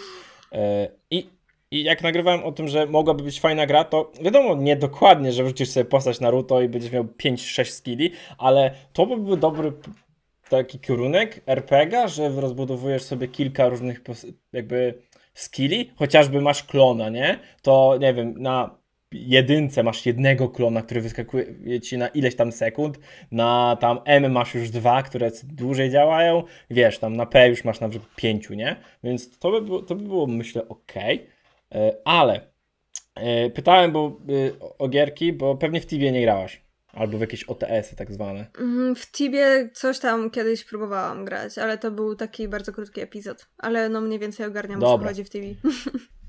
E, I i jak nagrywałem o tym, że mogłaby być fajna gra, to wiadomo, nie dokładnie, że wrzucisz sobie postać Naruto i będziesz miał 5-6 skilli, ale to by był dobry taki kierunek RPG, że rozbudowujesz sobie kilka różnych jakby skilli, chociażby masz klona, nie? To nie wiem, na jedynce masz jednego klona, który wyskakuje ci na ileś tam sekund, na tam M masz już dwa, które dłużej działają, wiesz, tam na P już masz na przykład pięciu, nie? Więc to by było, to by było myślę, ok. Ale e, pytałem bo, y, o- gierki, bo pewnie w Tibie nie grałaś. Albo w jakieś OTS-y tak zwane. Mhm, W Tibie coś tam kiedyś próbowałam grać, ale to był taki bardzo krótki epizod. Ale no mniej więcej ogarniam o co Dobra. chodzi w Tibi.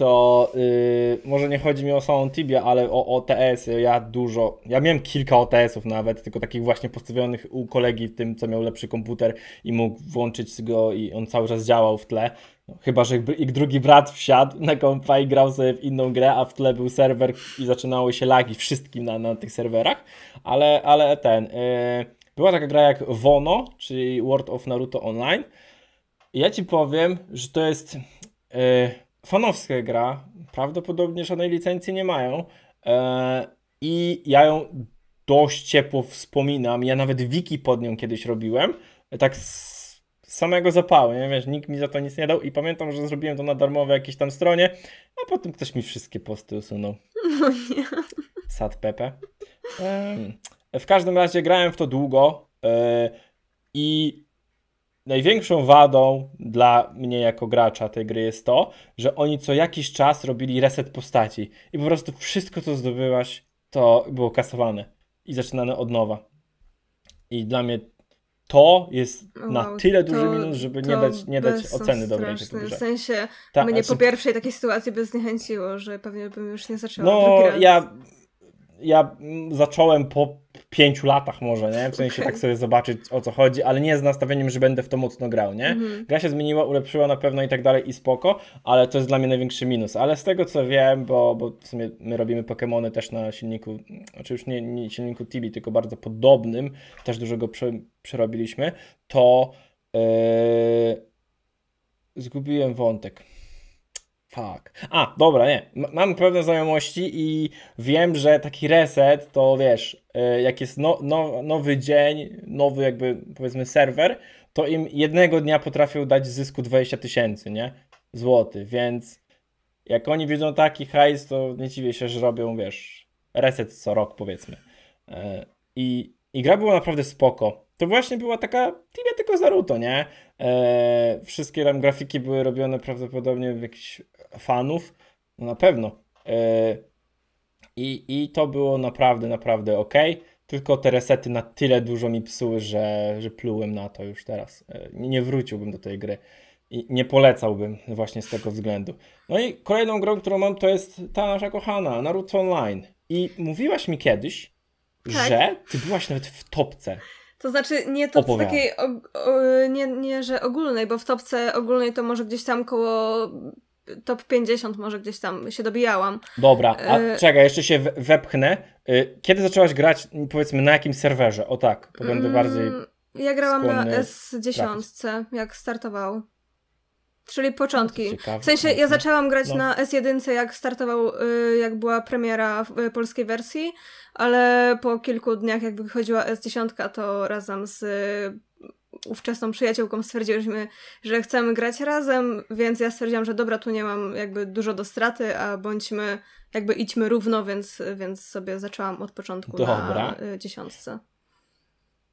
To y, może nie chodzi mi o samą Tibię, ale o OTS-y. Ja dużo. Ja miałem kilka OTS-ów nawet, tylko takich właśnie postawionych u kolegi w tym, co miał lepszy komputer i mógł włączyć go i on cały czas działał w tle. No, chyba, że ich drugi brat wsiadł na kompa i grał sobie w inną grę, a w tle był serwer i zaczynały się lagi wszystkim na, na tych serwerach. Ale, ale ten. Y, była taka gra jak Wono, czyli World of Naruto Online. I ja ci powiem, że to jest. y, fanowska gra, prawdopodobnie żadnej licencji nie mają e, i ja ją dość ciepło wspominam, ja nawet wiki pod nią kiedyś robiłem, tak z samego zapału, nie wiesz, nikt mi za to nic nie dał i pamiętam, że zrobiłem to na darmowej jakiejś tam stronie, a potem ktoś mi wszystkie posty usunął. No nie. Sad Pepe. Em, w każdym razie grałem w to długo e, i największą wadą dla mnie jako gracza tej gry jest to, że oni co jakiś czas robili reset postaci i po prostu wszystko co zdobyłaś to było kasowane i zaczynane od nowa. I dla mnie to jest na Wow, tyle duży to- minus, żeby nie dać, nie dać oceny dobrej tej W grze. sensie Ta- mnie po znaczy- pierwszej takiej sytuacji by zniechęciło, że pewnie bym już nie zaczęła No, ja, ja mm, zacząłem po pięciu latach może, nie? W sensie Okej. tak sobie zobaczyć o co chodzi, ale nie z nastawieniem, że będę w to mocno grał, nie? Mhm. Gra się zmieniła, ulepszyła na pewno i tak dalej i spoko, ale to jest dla mnie największy minus. Ale z tego co wiem, bo, bo w sumie my robimy Pokémony też na silniku, znaczy już nie, nie silniku Tibi, tylko bardzo podobnym, też dużo go prze, przerobiliśmy, to yy, zgubiłem wątek. Fuck. A, dobra, nie. M- mam pewne znajomości i wiem, że taki reset to wiesz, y, jak jest no, no, nowy dzień, nowy jakby powiedzmy serwer, to im jednego dnia potrafią dać zysku 20 tysięcy, nie? Złotych, więc jak oni widzą taki hajs, to nie dziwię się, że robią, wiesz, reset co rok powiedzmy. E, I, i gra była naprawdę spoko. To właśnie była taka tibia tylko z Naruto, nie? E, wszystkie tam grafiki były robione prawdopodobnie w jakichś fanów, no na pewno. E, i, I to było naprawdę, naprawdę ok. Tylko te resety na tyle dużo mi psuły, że, że plułem na to już teraz. E, nie, wróciłbym do tej gry. I nie polecałbym właśnie z tego względu. No i kolejną grą, którą mam, to jest ta nasza kochana, Naruto Online. I mówiłaś mi kiedyś, Tak. że ty byłaś nawet w topce. To znaczy nie to takiej, og- o, nie, nie, że ogólnej, bo w topce ogólnej to może gdzieś tam koło top 50 może gdzieś tam się dobijałam. Dobra, a E- czekaj, jeszcze się we- wepchnę. Y, Kiedy zaczęłaś grać, powiedzmy, na jakim serwerze? O tak, bo będę Mm, bardziej... Ja grałam na skłonny S10, jak startował. Czyli początki. Ciekawe. W sensie ja zaczęłam grać No. na S1, jak startował, y, jak była premiera w- y, polskiej wersji, ale po kilku dniach, jak wychodziła S10, to razem z y, ówczesną przyjaciółką stwierdziłyśmy, że chcemy grać razem, więc ja stwierdziłam, że dobra, tu nie mam jakby dużo do straty, a bądźmy, jakby idźmy równo, więc, więc sobie zaczęłam od początku Dobra. na dziesiątce.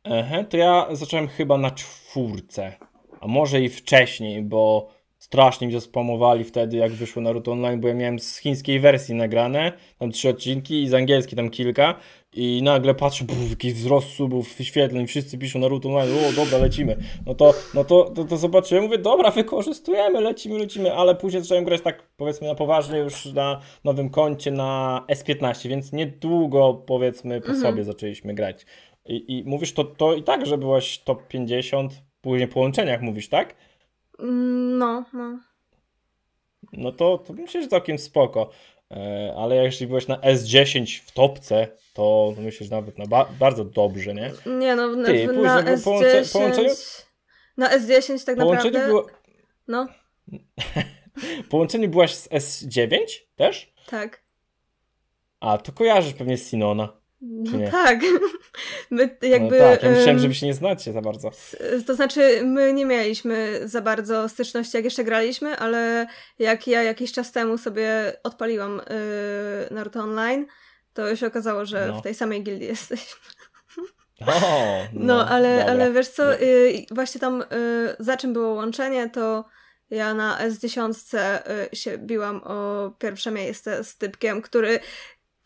Ehe, to ja zacząłem chyba na czwórce, a może i wcześniej, bo strasznie mi zaspamowali wtedy, jak wyszło Naruto Online, bo ja miałem z chińskiej wersji nagrane, tam trzy odcinki i z angielskiej tam kilka i nagle patrzę, buf, jaki wzrost subów, wyświetleń, wszyscy piszą Naruto Online, o dobra, lecimy. No to, no to, to, to zobaczyłem, mówię, dobra, wykorzystujemy, lecimy, lecimy, ale później zacząłem grać tak, powiedzmy, na poważnie już na nowym koncie na S15, więc niedługo, powiedzmy, po Mhm. sobie zaczęliśmy grać. I, I mówisz, to, to i tak, że byłaś top 50, później po łączeniach mówisz, tak? Mm, No, no. No to, to myślę, że całkiem spoko. E, ale jeśli byłeś na S10 w topce, to myślę, że nawet na ba bardzo dobrze, nie? Nie no, w, Ty, w, na było połącze- S10... połączenie? Na S10 tak Połączenie naprawdę... było, No, połączenie byłaś z S9 też? tak. A, to kojarzysz pewnie z Sinona. No tak. My jakby... no tak, ja myślałem, em, że wy się nie znacie za bardzo. To znaczy, my nie mieliśmy za bardzo styczności, jak jeszcze graliśmy, ale jak ja jakiś czas temu sobie odpaliłam yy, Naruto Online, to się okazało, że No. w tej samej gildii jesteśmy. O, No, ale, dobra. ale wiesz co, Nie. y, właśnie tam y, za czym było łączenie, to ja na S10 y, się biłam o pierwsze miejsce z typkiem, który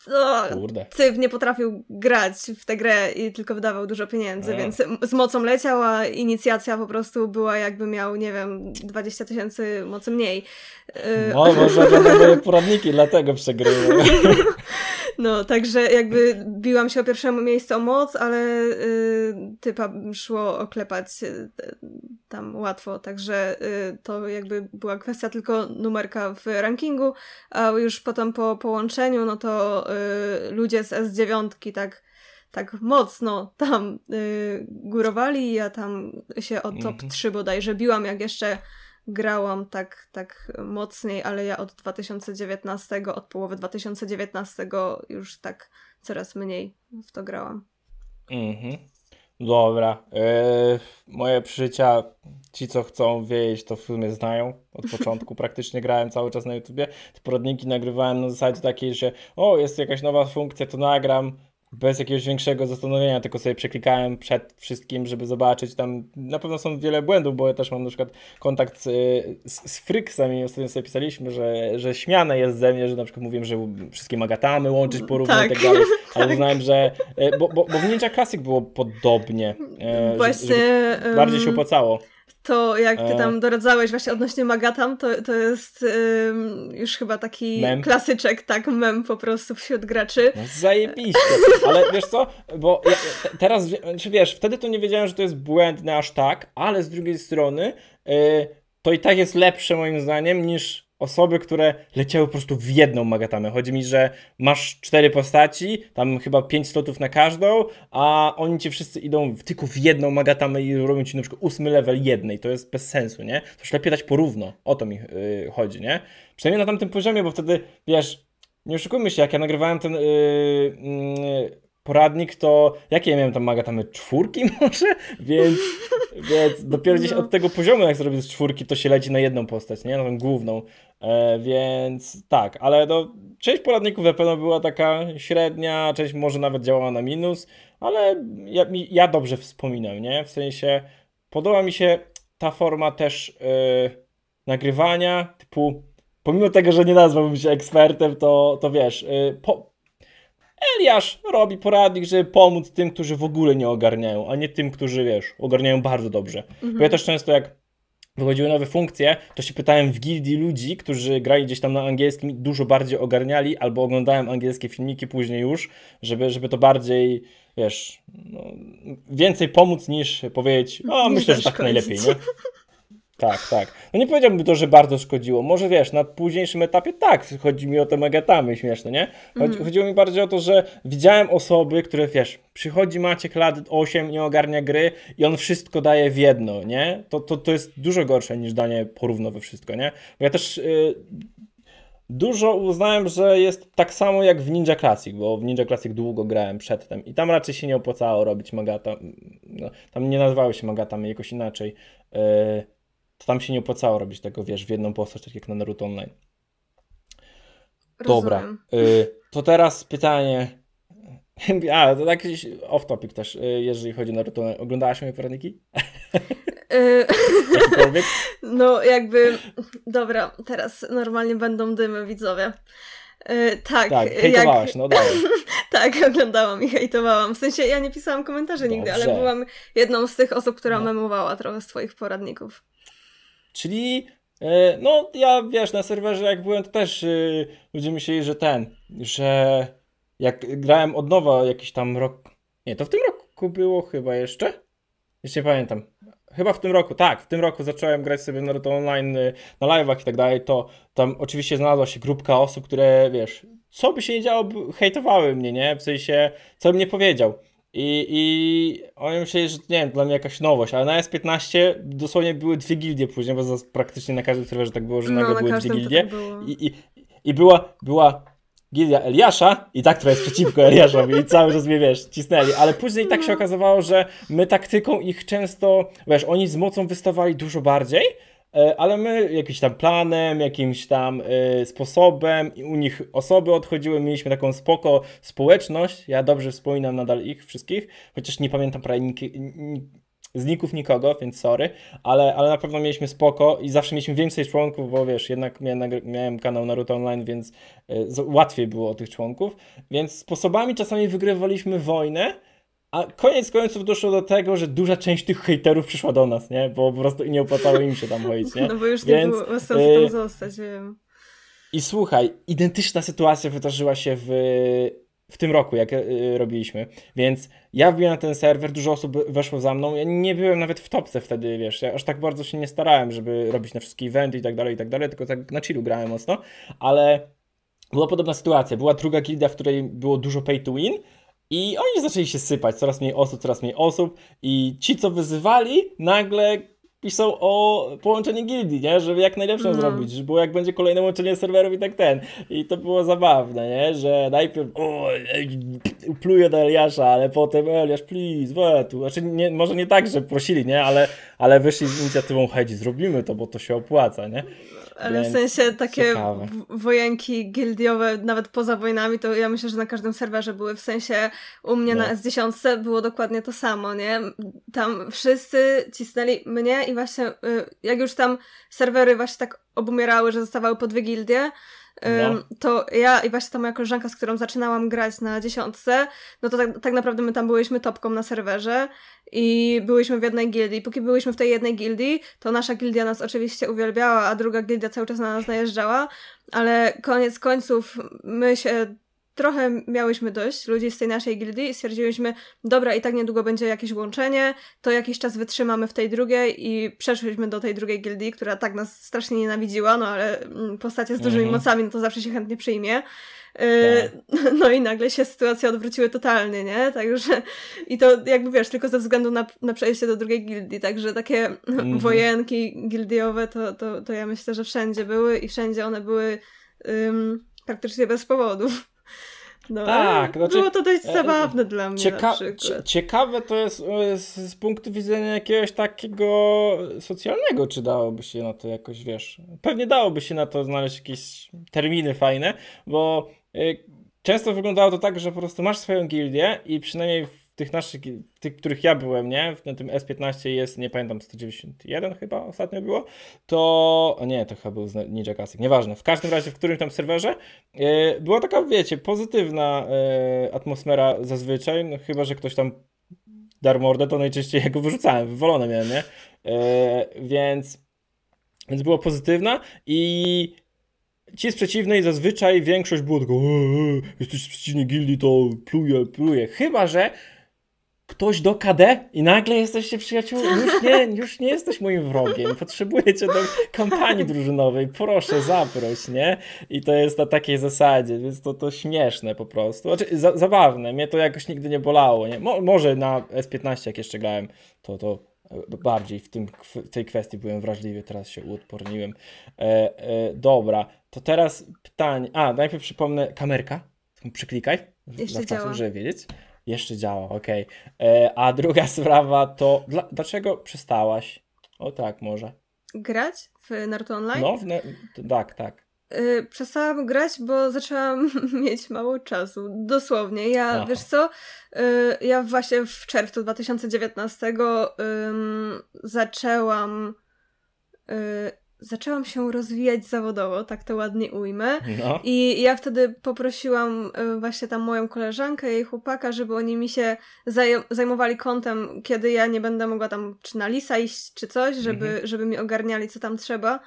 o, Kurde. cyw nie potrafił grać w tę grę i tylko wydawał dużo pieniędzy, więc z mocą leciał, a inicjacja po prostu była jakby miał, nie wiem, 20 tysięcy mocy mniej. Y, No, może oglądam moje poradniki, dlatego przegryłem. No, także jakby biłam się o pierwsze miejsce o moc, ale y, typa szło oklepać y, tam łatwo, także y, to jakby była kwestia tylko numerka w rankingu, a już potem po połączeniu, no to y, ludzie z S9 tak tak mocno tam y, górowali, ja tam się o top Mhm. 3 bodajże biłam, jak jeszcze grałam tak, tak mocniej, ale ja od 2019, od połowy 2019 już tak coraz mniej w to grałam. Mhm. Dobra. E, moje przeżycia, ci co chcą wiedzieć, to w sumie znają. Od początku praktycznie grałem cały czas na YouTubie. Te poradniki nagrywałem na zasadzie takiej, że o, jest jakaś nowa funkcja, to nagram. Bez jakiegoś większego zastanowienia, tylko sobie przeklikałem przed wszystkim, żeby zobaczyć. Tam na pewno są wiele błędów, bo ja też mam na przykład kontakt z, z, z Fryksami. Ostatnio sobie pisaliśmy, że, że śmiane jest ze mnie, że na przykład mówiłem, że wszystkie magatamy łączyć porówno Tak. i tak dalej. Ale Tak. uznałem, że. e, Bo, bo, bo w Ninja Classic było podobnie. e, Właśnie bardziej się opłacało. To jak ty E. tam doradzałeś właśnie odnośnie Magatam, to, to jest ym, już chyba taki Mem. klasyczek, tak, mem po prostu wśród graczy. No zajebiście. Ale wiesz co, bo ja, te- teraz, czy wiesz, wtedy to nie wiedziałem, że to jest błędne aż tak, ale z drugiej strony y, to i tak jest lepsze moim zdaniem niż osoby, które leciały po prostu w jedną magatamę. Chodzi mi, że masz cztery postaci, tam chyba pięć slotów na każdą, a oni ci wszyscy idą w, tylko w jedną magatamę i robią ci na przykład ósmy level jednej. To jest bez sensu, nie? To lepiej dać porówno. O to mi y, chodzi, nie? Przynajmniej na tamtym poziomie, bo wtedy, wiesz, nie oszukujmy się, jak ja nagrywałem ten yy, yy, poradnik, to jakie ja miałem tam magatamy? Czwórki może? Więc, więc dopiero gdzieś No. od tego poziomu, jak zrobię z czwórki, to się leci na jedną postać, nie? Na tą główną. E, więc tak, ale no, część poradników na pewno była taka średnia, część może nawet działała na minus, ale ja, ja dobrze wspominam, nie? W sensie podoba mi się ta forma też yy, nagrywania, typu pomimo tego, że nie nazwałbym się ekspertem, to, to wiesz, y, po... Eliasz robi poradnik, żeby pomóc tym, którzy w ogóle nie ogarniają, a nie tym, którzy, wiesz, ogarniają bardzo dobrze. Bo ja też często jak wychodziły nowe funkcje, to się pytałem w gildii ludzi, którzy grali gdzieś tam na angielskim i dużo bardziej ogarniali, albo oglądałem angielskie filmiki później już, żeby, żeby to bardziej, wiesz, no, więcej pomóc niż powiedzieć, o, myślę, że tak najlepiej, nie? Tak, tak. No nie powiedziałbym to, że bardzo szkodziło. Może wiesz, na późniejszym etapie tak, chodzi mi o te megatamy śmieszne, nie? Chodzi, Mhm. Chodziło mi bardziej o to, że widziałem osoby, które wiesz, przychodzi Maciek lat 8, nie ogarnia gry i on wszystko daje w jedno, nie? To, to, to jest dużo gorsze niż danie porówno we wszystko, nie? Bo ja też y, dużo uznałem, że jest tak samo jak w Ninja Classic, bo w Ninja Classic długo grałem przedtem i tam raczej się nie opłacało robić magata. No, tam nie nazywały się magatami jakoś inaczej. Y, to tam się nie opłacało robić tego, wiesz, w jedną postać, tak jak na Naruto Online. Dobra. Y, to teraz pytanie. A, to tak off topic też, y, jeżeli chodzi o Naruto. Oglądałaś moje poradniki? Y? No, jakby. Dobra, teraz normalnie będą dymy, widzowie. Tak, Tak, jak, hejtowałaś, no dalej. tak, oglądałam i hejtowałam. W sensie ja nie pisałam komentarzy nigdy, ale Dobrze. byłam jedną z tych osób, która No. memowała trochę z Twoich poradników. Czyli, e, no ja wiesz, na serwerze jak byłem, to też e, ludzie myśleli, że ten, że jak grałem od nowa jakiś tam rok, nie, to w tym roku było chyba jeszcze? Jeszcze nie pamiętam. Chyba w tym roku, tak, w tym roku zacząłem grać sobie Naruto Online y, na live'ach i tak dalej, to tam oczywiście znalazła się grupka osób, które, wiesz, co by się nie działo, hejtowały mnie, nie? W sensie, co bym nie powiedział. I, I oni myśleli, że nie wiem, dla mnie jakaś nowość, ale na S15 dosłownie były dwie gildie później, bo praktycznie na każdym serwerze tak było, że nagle No, na były dwie gildie. tak. I, i, i była, była gildia Eliasza i ta, która jest przeciwko Eliaszowi i cały czas mnie, wiesz, cisnęli, ale później tak się okazywało, że my taktyką ich często, wiesz, oni z mocą wystawali dużo bardziej, ale my jakimś tam planem, jakimś tam e, sposobem u nich osoby odchodziły, mieliśmy taką spoko społeczność, ja dobrze wspominam nadal ich wszystkich, chociaż nie pamiętam prawie nik, nik, z ników nikogo, więc sorry, ale, ale na pewno mieliśmy spoko i zawsze mieliśmy więcej członków, bo wiesz, jednak miałem, miałem kanał Naruto Online, więc e, łatwiej było o tych członków, więc sposobami czasami wygrywaliśmy wojnę, a koniec końców doszło do tego, że duża część tych hejterów przyszła do nas, nie? Bo po prostu nie opłacało im się tam chodzić, nie? No bo już nie Więc, było sensu y, tam zostać, wiem. I słuchaj, identyczna sytuacja wydarzyła się w, w tym roku, jak y, robiliśmy. Więc ja wbiłem na ten serwer, dużo osób weszło za mną. Ja nie byłem nawet w topce wtedy, wiesz. Ja aż tak bardzo się nie starałem, żeby robić na wszystkie eventy i tak dalej, i tak dalej, tylko tak na chillu grałem mocno. Ale była podobna sytuacja. Była druga gildia, w której było dużo pay to win. I oni zaczęli się sypać, coraz mniej osób, coraz mniej osób. I ci, co wyzywali, nagle piszą o połączenie gildii, nie? Żeby jak najlepszą No. zrobić, żeby było jak będzie kolejne łączenie serwerów i tak ten. I to było zabawne, nie? Że najpierw o, pluję do Eliasza, ale potem Eliasz, please, we tu. Znaczy, nie, może nie tak, że prosili, nie? Ale, ale wyszli z inicjatywą, hej, zrobimy to, bo to się opłaca, nie? Ale w sensie takie ciekawe. wojenki gildiowe, nawet poza wojnami, to ja myślę, że na każdym serwerze były. W sensie u mnie No. na S10 było dokładnie to samo, nie? Tam wszyscy cisnęli mnie i właśnie y, jak już tam serwery właśnie tak obumierały, że zostawały po dwie gildie, No. to ja i właśnie ta moja koleżanka, z którą zaczynałam grać na dziesiątce, no to tak, tak naprawdę my tam byliśmy topką na serwerze i byliśmy w jednej gildii. Póki byliśmy w tej jednej gildii, to nasza gildia nas oczywiście uwielbiała, a druga gildia cały czas na nas najeżdżała, ale koniec końców my się trochę miałyśmy dość ludzi z tej naszej gildii i stwierdziłyśmy, dobra, i tak niedługo będzie jakieś łączenie, to jakiś czas wytrzymamy w tej drugiej i przeszłyśmy do tej drugiej gildii, która tak nas strasznie nienawidziła, no ale mm, postacie z dużymi Mhm. mocami, no to zawsze się chętnie przyjmie. Yy, No i nagle się sytuacje odwróciły totalnie, nie? Także i to jakby wiesz, tylko ze względu na, na przejście do drugiej gildii, także takie Mhm. wojenki gildiowe to, to, to ja myślę, że wszędzie były i wszędzie one były ym, praktycznie bez powodów. No, Tak, znaczy, było to dość e, zabawne dla mnie Cieka- ciekawe to jest e, z, z punktu widzenia jakiegoś takiego socjalnego, czy dałoby się na to jakoś, wiesz, pewnie dałoby się na to znaleźć jakieś terminy fajne, bo e, często wyglądało to tak, że po prostu masz swoją gildię i przynajmniej w tych naszych, tych, których ja byłem, nie, na tym S15 jest, nie pamiętam, 191 chyba ostatnio było, to, o nie, to chyba był Ninja Classic, nieważne, w każdym razie w którym tam serwerze e, była taka, wiecie, pozytywna e, atmosfera zazwyczaj, no chyba, że ktoś tam dar mordę, to najczęściej ja go wyrzucałem, wywalone miałem, nie? E, więc, więc była pozytywna i ci z przeciwnej zazwyczaj większość było tylko "E, e, jesteś z przeciwnej gildii, to pluje, pluje. Chyba, że ktoś do KD i nagle jesteście przyjaciółmi. Już nie, już nie jesteś moim wrogiem. Potrzebuję cię do kampanii drużynowej. Proszę, zaproś, nie? I to jest na takiej zasadzie, więc to, to śmieszne po prostu. Znaczy, za, zabawne. Mnie to jakoś nigdy nie bolało, nie? Mo, może na S15 jak jeszcze grałem, to, to bardziej w, tym, w tej kwestii byłem wrażliwy, teraz się uodporniłem. E, e, dobra, to teraz pytanie. A, najpierw przypomnę, kamerka. Przyklikaj. Jeszcze działa. wiedzieć. Jeszcze działa, okej. Okay. A druga sprawa to, dla, dlaczego przestałaś? O tak, może. Grać w Naruto Online? No, ne- tak, tak. Yy, przestałam grać, bo zaczęłam mieć mało czasu. Dosłownie. Ja, Aha. wiesz co, yy, ja właśnie w czerwcu 2019 yy, zaczęłam zaczęłam się rozwijać zawodowo, tak to ładnie ujmę. No. I ja wtedy poprosiłam y, właśnie tam moją koleżankę, jej chłopaka, żeby oni mi się zaj zajmowali kątem, kiedy ja nie będę mogła tam czy na lisa iść, czy coś, żeby, mhm. żeby mi ogarniali, co tam trzeba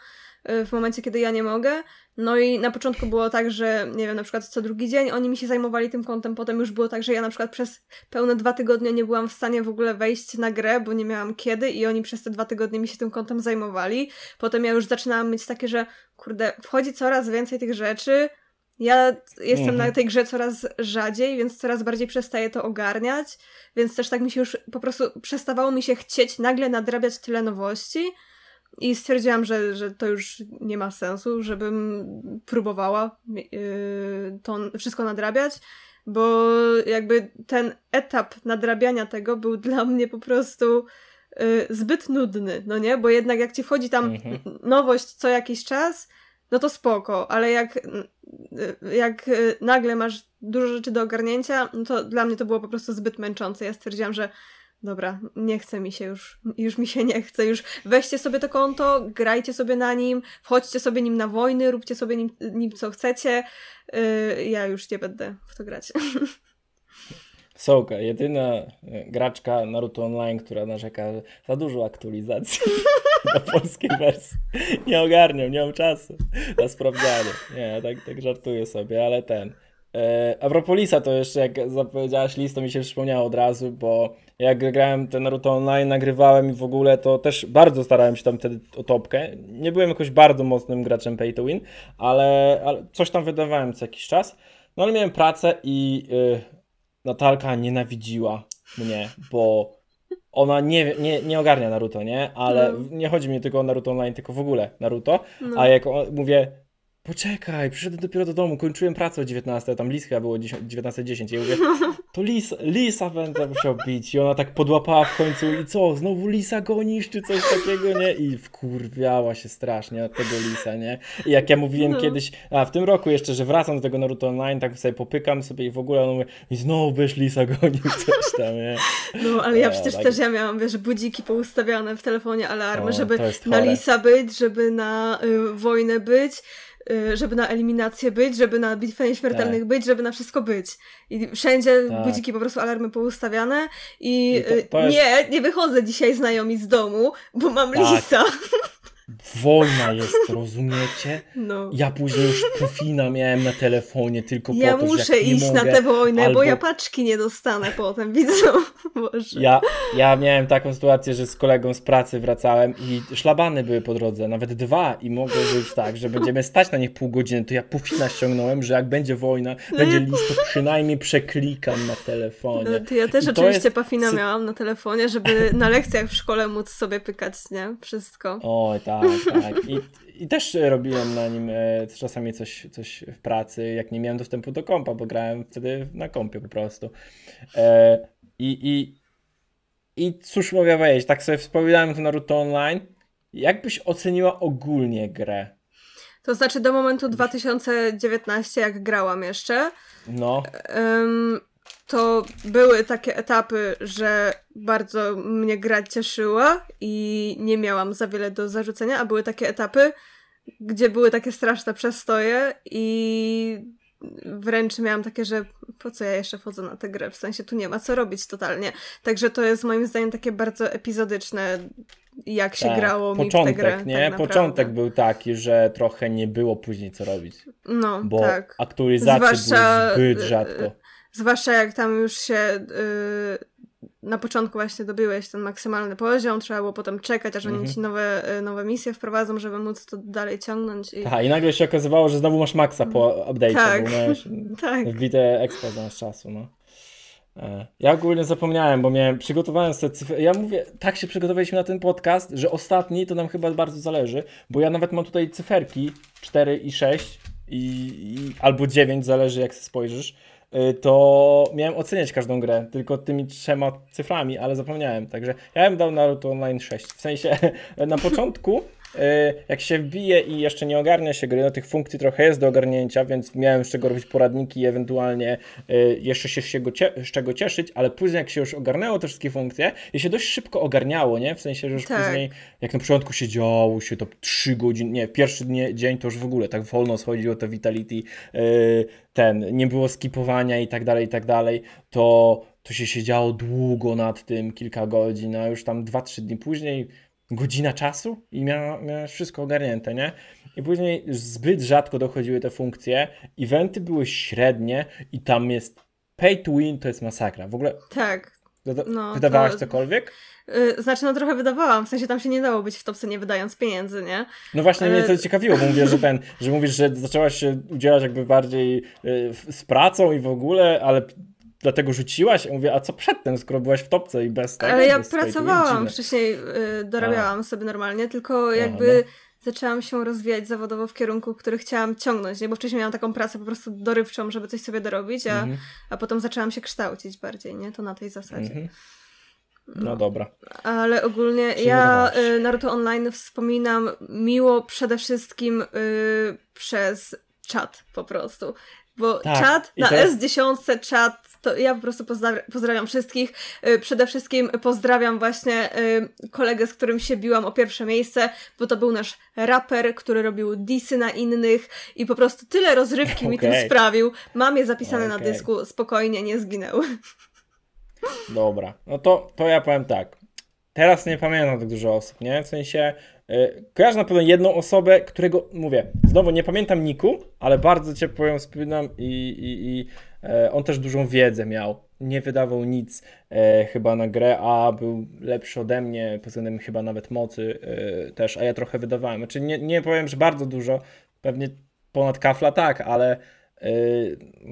w momencie, kiedy ja nie mogę. No i na początku było tak, że nie wiem, na przykład co drugi dzień oni mi się zajmowali tym kątem, potem już było tak, że ja na przykład przez pełne dwa tygodnie nie byłam w stanie w ogóle wejść na grę, bo nie miałam kiedy i oni przez te dwa tygodnie mi się tym kątem zajmowali. Potem ja już zaczynałam mieć takie, że kurde, wchodzi coraz więcej tych rzeczy, ja jestem mhm. na tej grze coraz rzadziej, więc coraz bardziej przestaję to ogarniać, więc też tak mi się już po prostu przestawało mi się chcieć nagle nadrabiać tyle nowości, i stwierdziłam, że, że to już nie ma sensu, żebym próbowała yy, to wszystko nadrabiać, bo jakby ten etap nadrabiania tego był dla mnie po prostu yy, zbyt nudny, no nie? Bo jednak jak ci wchodzi tam mhm. nowość co jakiś czas, no to spoko, ale jak, yy, jak nagle masz dużo rzeczy do ogarnięcia, no to dla mnie to było po prostu zbyt męczące. Ja stwierdziłam, że dobra, nie chce mi się już, już mi się nie chce, już weźcie sobie to konto, grajcie sobie na nim, wchodźcie sobie nim na wojny, róbcie sobie nim, nim co chcecie, yy, ja już nie będę w to grać. Sołka, jedyna e, graczka Naruto Online, która narzeka za dużo aktualizacji na polskiej wersji. Nie ogarniam, nie mam czasu na sprawdzanie. Nie, tak, tak żartuję sobie, ale ten. E, a propos Lisa, to jeszcze jak zapowiedziałaś list, to mi się przypomniało od razu, bo jak grałem ten Naruto Online, nagrywałem i w ogóle to też bardzo starałem się tam wtedy o topkę. Nie byłem jakoś bardzo mocnym graczem pay to win, ale, ale coś tam wydawałem co jakiś czas. No ale miałem pracę i yy, Natalka nienawidziła mnie, bo ona nie, nie, nie ogarnia Naruto, nie? Ale no. nie chodzi mi tylko o Naruto Online, tylko w ogóle Naruto. No. A jak mówię, poczekaj, przyszedłem dopiero do domu, kończyłem pracę o 19, tam Liska było 19.10 i ja mówię, to Lis, Lisa będę musiał bić i ona tak podłapała w końcu i co, znowu Lisa gonisz czy coś takiego, nie? I wkurwiała się strasznie od tego Lisa, nie? I jak ja mówiłem no. kiedyś, a w tym roku jeszcze, że wracam do tego Naruto Online, tak sobie popykam sobie i w ogóle on mówi, i znowu byś Lisa gonił coś tam, nie? No, ale ja przecież tak. też ja miałam, wiesz, budziki poustawiane w telefonie, alarmy, o, żeby na Lisa być, żeby na y, wojnę być, żeby na eliminację być, żeby na bitwę nieśmiertelnych tak. być, żeby na wszystko być. I wszędzie tak. budziki po prostu alarmy poustawiane i, I to, to y, jest... nie, nie wychodzę dzisiaj znajomi z domu, bo mam tak. lisa. Wojna jest, rozumiecie? No. Ja później już Pufina miałem na telefonie tylko ja po to, że muszę iść mogę, na tę wojnę, albo... bo ja paczki nie dostanę potem, widzą. Boże. Ja, ja miałem taką sytuację, że z kolegą z pracy wracałem i szlabany były po drodze, nawet dwa i mogło być tak, że będziemy stać na nich pół godziny, to ja Pufina ściągnąłem, że jak będzie wojna, będzie list, to przynajmniej przeklikam na telefonie. No, to ja też I oczywiście jest... Pufina miałam na telefonie, żeby na lekcjach w szkole móc sobie pykać, nie? Wszystko. Oj, tak tak, tak. I, I też robiłem na nim e, czasami coś, coś w pracy, jak nie miałem dostępu do kompa, bo grałem wtedy na kompie po prostu. E, I, i, i cóż mogę powiedzieć, tak sobie wspominałem to Naruto Online. Jak byś oceniła ogólnie grę? To znaczy do momentu 2019, jak grałam jeszcze. No. To były takie etapy, że bardzo mnie gra cieszyła i nie miałam za wiele do zarzucenia, a były takie etapy, gdzie były takie straszne przestoje i wręcz miałam takie, że po co ja jeszcze wchodzę na tę grę, w sensie tu nie ma co robić totalnie. Także to jest moim zdaniem takie bardzo epizodyczne, jak się tak, grało początek, mi w tę grę. Nie? Tak początek był taki, że trochę nie było później co robić. No, bo tak. aktualizacje Zwłaszcza, były zbyt rzadko. Zwłaszcza jak tam już się yy, na początku właśnie dobyłeś ten maksymalny poziom, trzeba było potem czekać, aż oni Mhm. ci nowe, y, nowe misje wprowadzą, żeby móc to dalej ciągnąć. I... Tak, i nagle się okazywało, że znowu masz maksa po update'cie, Tak. bo miałeś Tak. wbite expo zamiast czasu, no. E, Ja ogólnie zapomniałem, bo miałem, przygotowałem sobie cyfry. Ja mówię, tak się przygotowaliśmy na ten podcast, że ostatni to nam chyba bardzo zależy, bo ja nawet mam tutaj cyferki 4 i 6 i, i albo 9, zależy jak spojrzysz. Y, To miałem oceniać każdą grę, tylko tymi trzema cyframi, ale zapomniałem. Także ja bym dał Naruto Online 6. W sensie na początku, jak się wbije i jeszcze nie ogarnia się gry, no tych funkcji trochę jest do ogarnięcia, więc miałem z czego robić poradniki i ewentualnie y, jeszcze się z czego, cie- z czego cieszyć, ale później jak się już ogarnęło te wszystkie funkcje i się dość szybko ogarniało, nie? W sensie, że już Tak. później jak na początku się działo się to 3 godziny, nie, pierwszy dnie, dzień to już w ogóle tak wolno schodziło to Vitality, yy, ten, nie było skipowania i tak dalej, i tak dalej, to, to się siedziało długo nad tym, kilka godzin, a już tam 2-3 dni później godzina czasu i mia, miałeś wszystko ogarnięte, nie? I później zbyt rzadko dochodziły te funkcje, eventy były średnie i tam jest pay to win, to jest masakra. W ogóle Tak. No, wydawałaś to- cokolwiek? Y, Znaczy, no trochę wydawałam, w sensie tam się nie dało być w topce nie wydając pieniędzy, nie? No właśnie mnie Ale- to ciekawiło, bo mówię, że ten, że mówisz, że zaczęłaś się udzielać jakby bardziej y, z pracą i w ogóle, ale dlatego rzuciłaś. Ja mówię, a co przedtem, skoro byłaś w topce i bez tego? Ale ja pracowałam wcześniej, y, dorabiałam sobie normalnie, tylko Aha, jakby no. zaczęłam się rozwijać zawodowo w kierunku, który chciałam ciągnąć, nie? Bo wcześniej miałam taką pracę po prostu dorywczą, żeby coś sobie dorobić, a, Mhm, a potem zaczęłam się kształcić bardziej, nie? To na tej zasadzie. mhm. No dobra. Ale ogólnie Czyli ja y, Naruto Online wspominam miło przede wszystkim y, przez czat po prostu. Bo Tak, czat na to jest- S10 czat, to ja po prostu pozdra- pozdrawiam wszystkich. Y, Przede wszystkim pozdrawiam właśnie y, kolegę, z którym się biłam o pierwsze miejsce, bo to był nasz raper, który robił disy na innych i po prostu tyle rozrywki mi tym sprawił. Mam je zapisane na Okej. dysku, spokojnie, nie zginęły. Dobra. No to, to ja powiem tak. Teraz nie pamiętam tak dużo osób, nie? W sensie y, kojarzę na pewno jedną osobę, którego, mówię, znowu nie pamiętam niku, ale bardzo ciepło ją wspominam i, i, i on też dużą wiedzę miał. Nie wydawał nic e, chyba na grę, a był lepszy ode mnie, pod względem chyba nawet mocy e, też, a ja trochę wydawałem. Znaczy nie, nie powiem, że bardzo dużo, pewnie ponad kafla tak, ale e,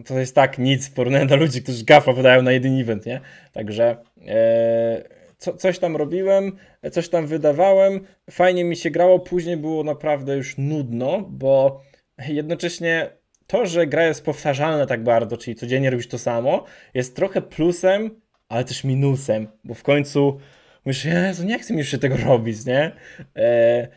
to jest tak nic w porównaniu do ludzi, którzy kafla wydają na jeden event, nie? Także e, co, coś tam robiłem, coś tam wydawałem, fajnie mi się grało, później było naprawdę już nudno, bo jednocześnie to, że gra jest powtarzalna tak bardzo, czyli codziennie robisz to samo, jest trochę plusem, ale też minusem, bo w końcu myślisz, Jezu, nie chcę mi już się tego robić, nie? E,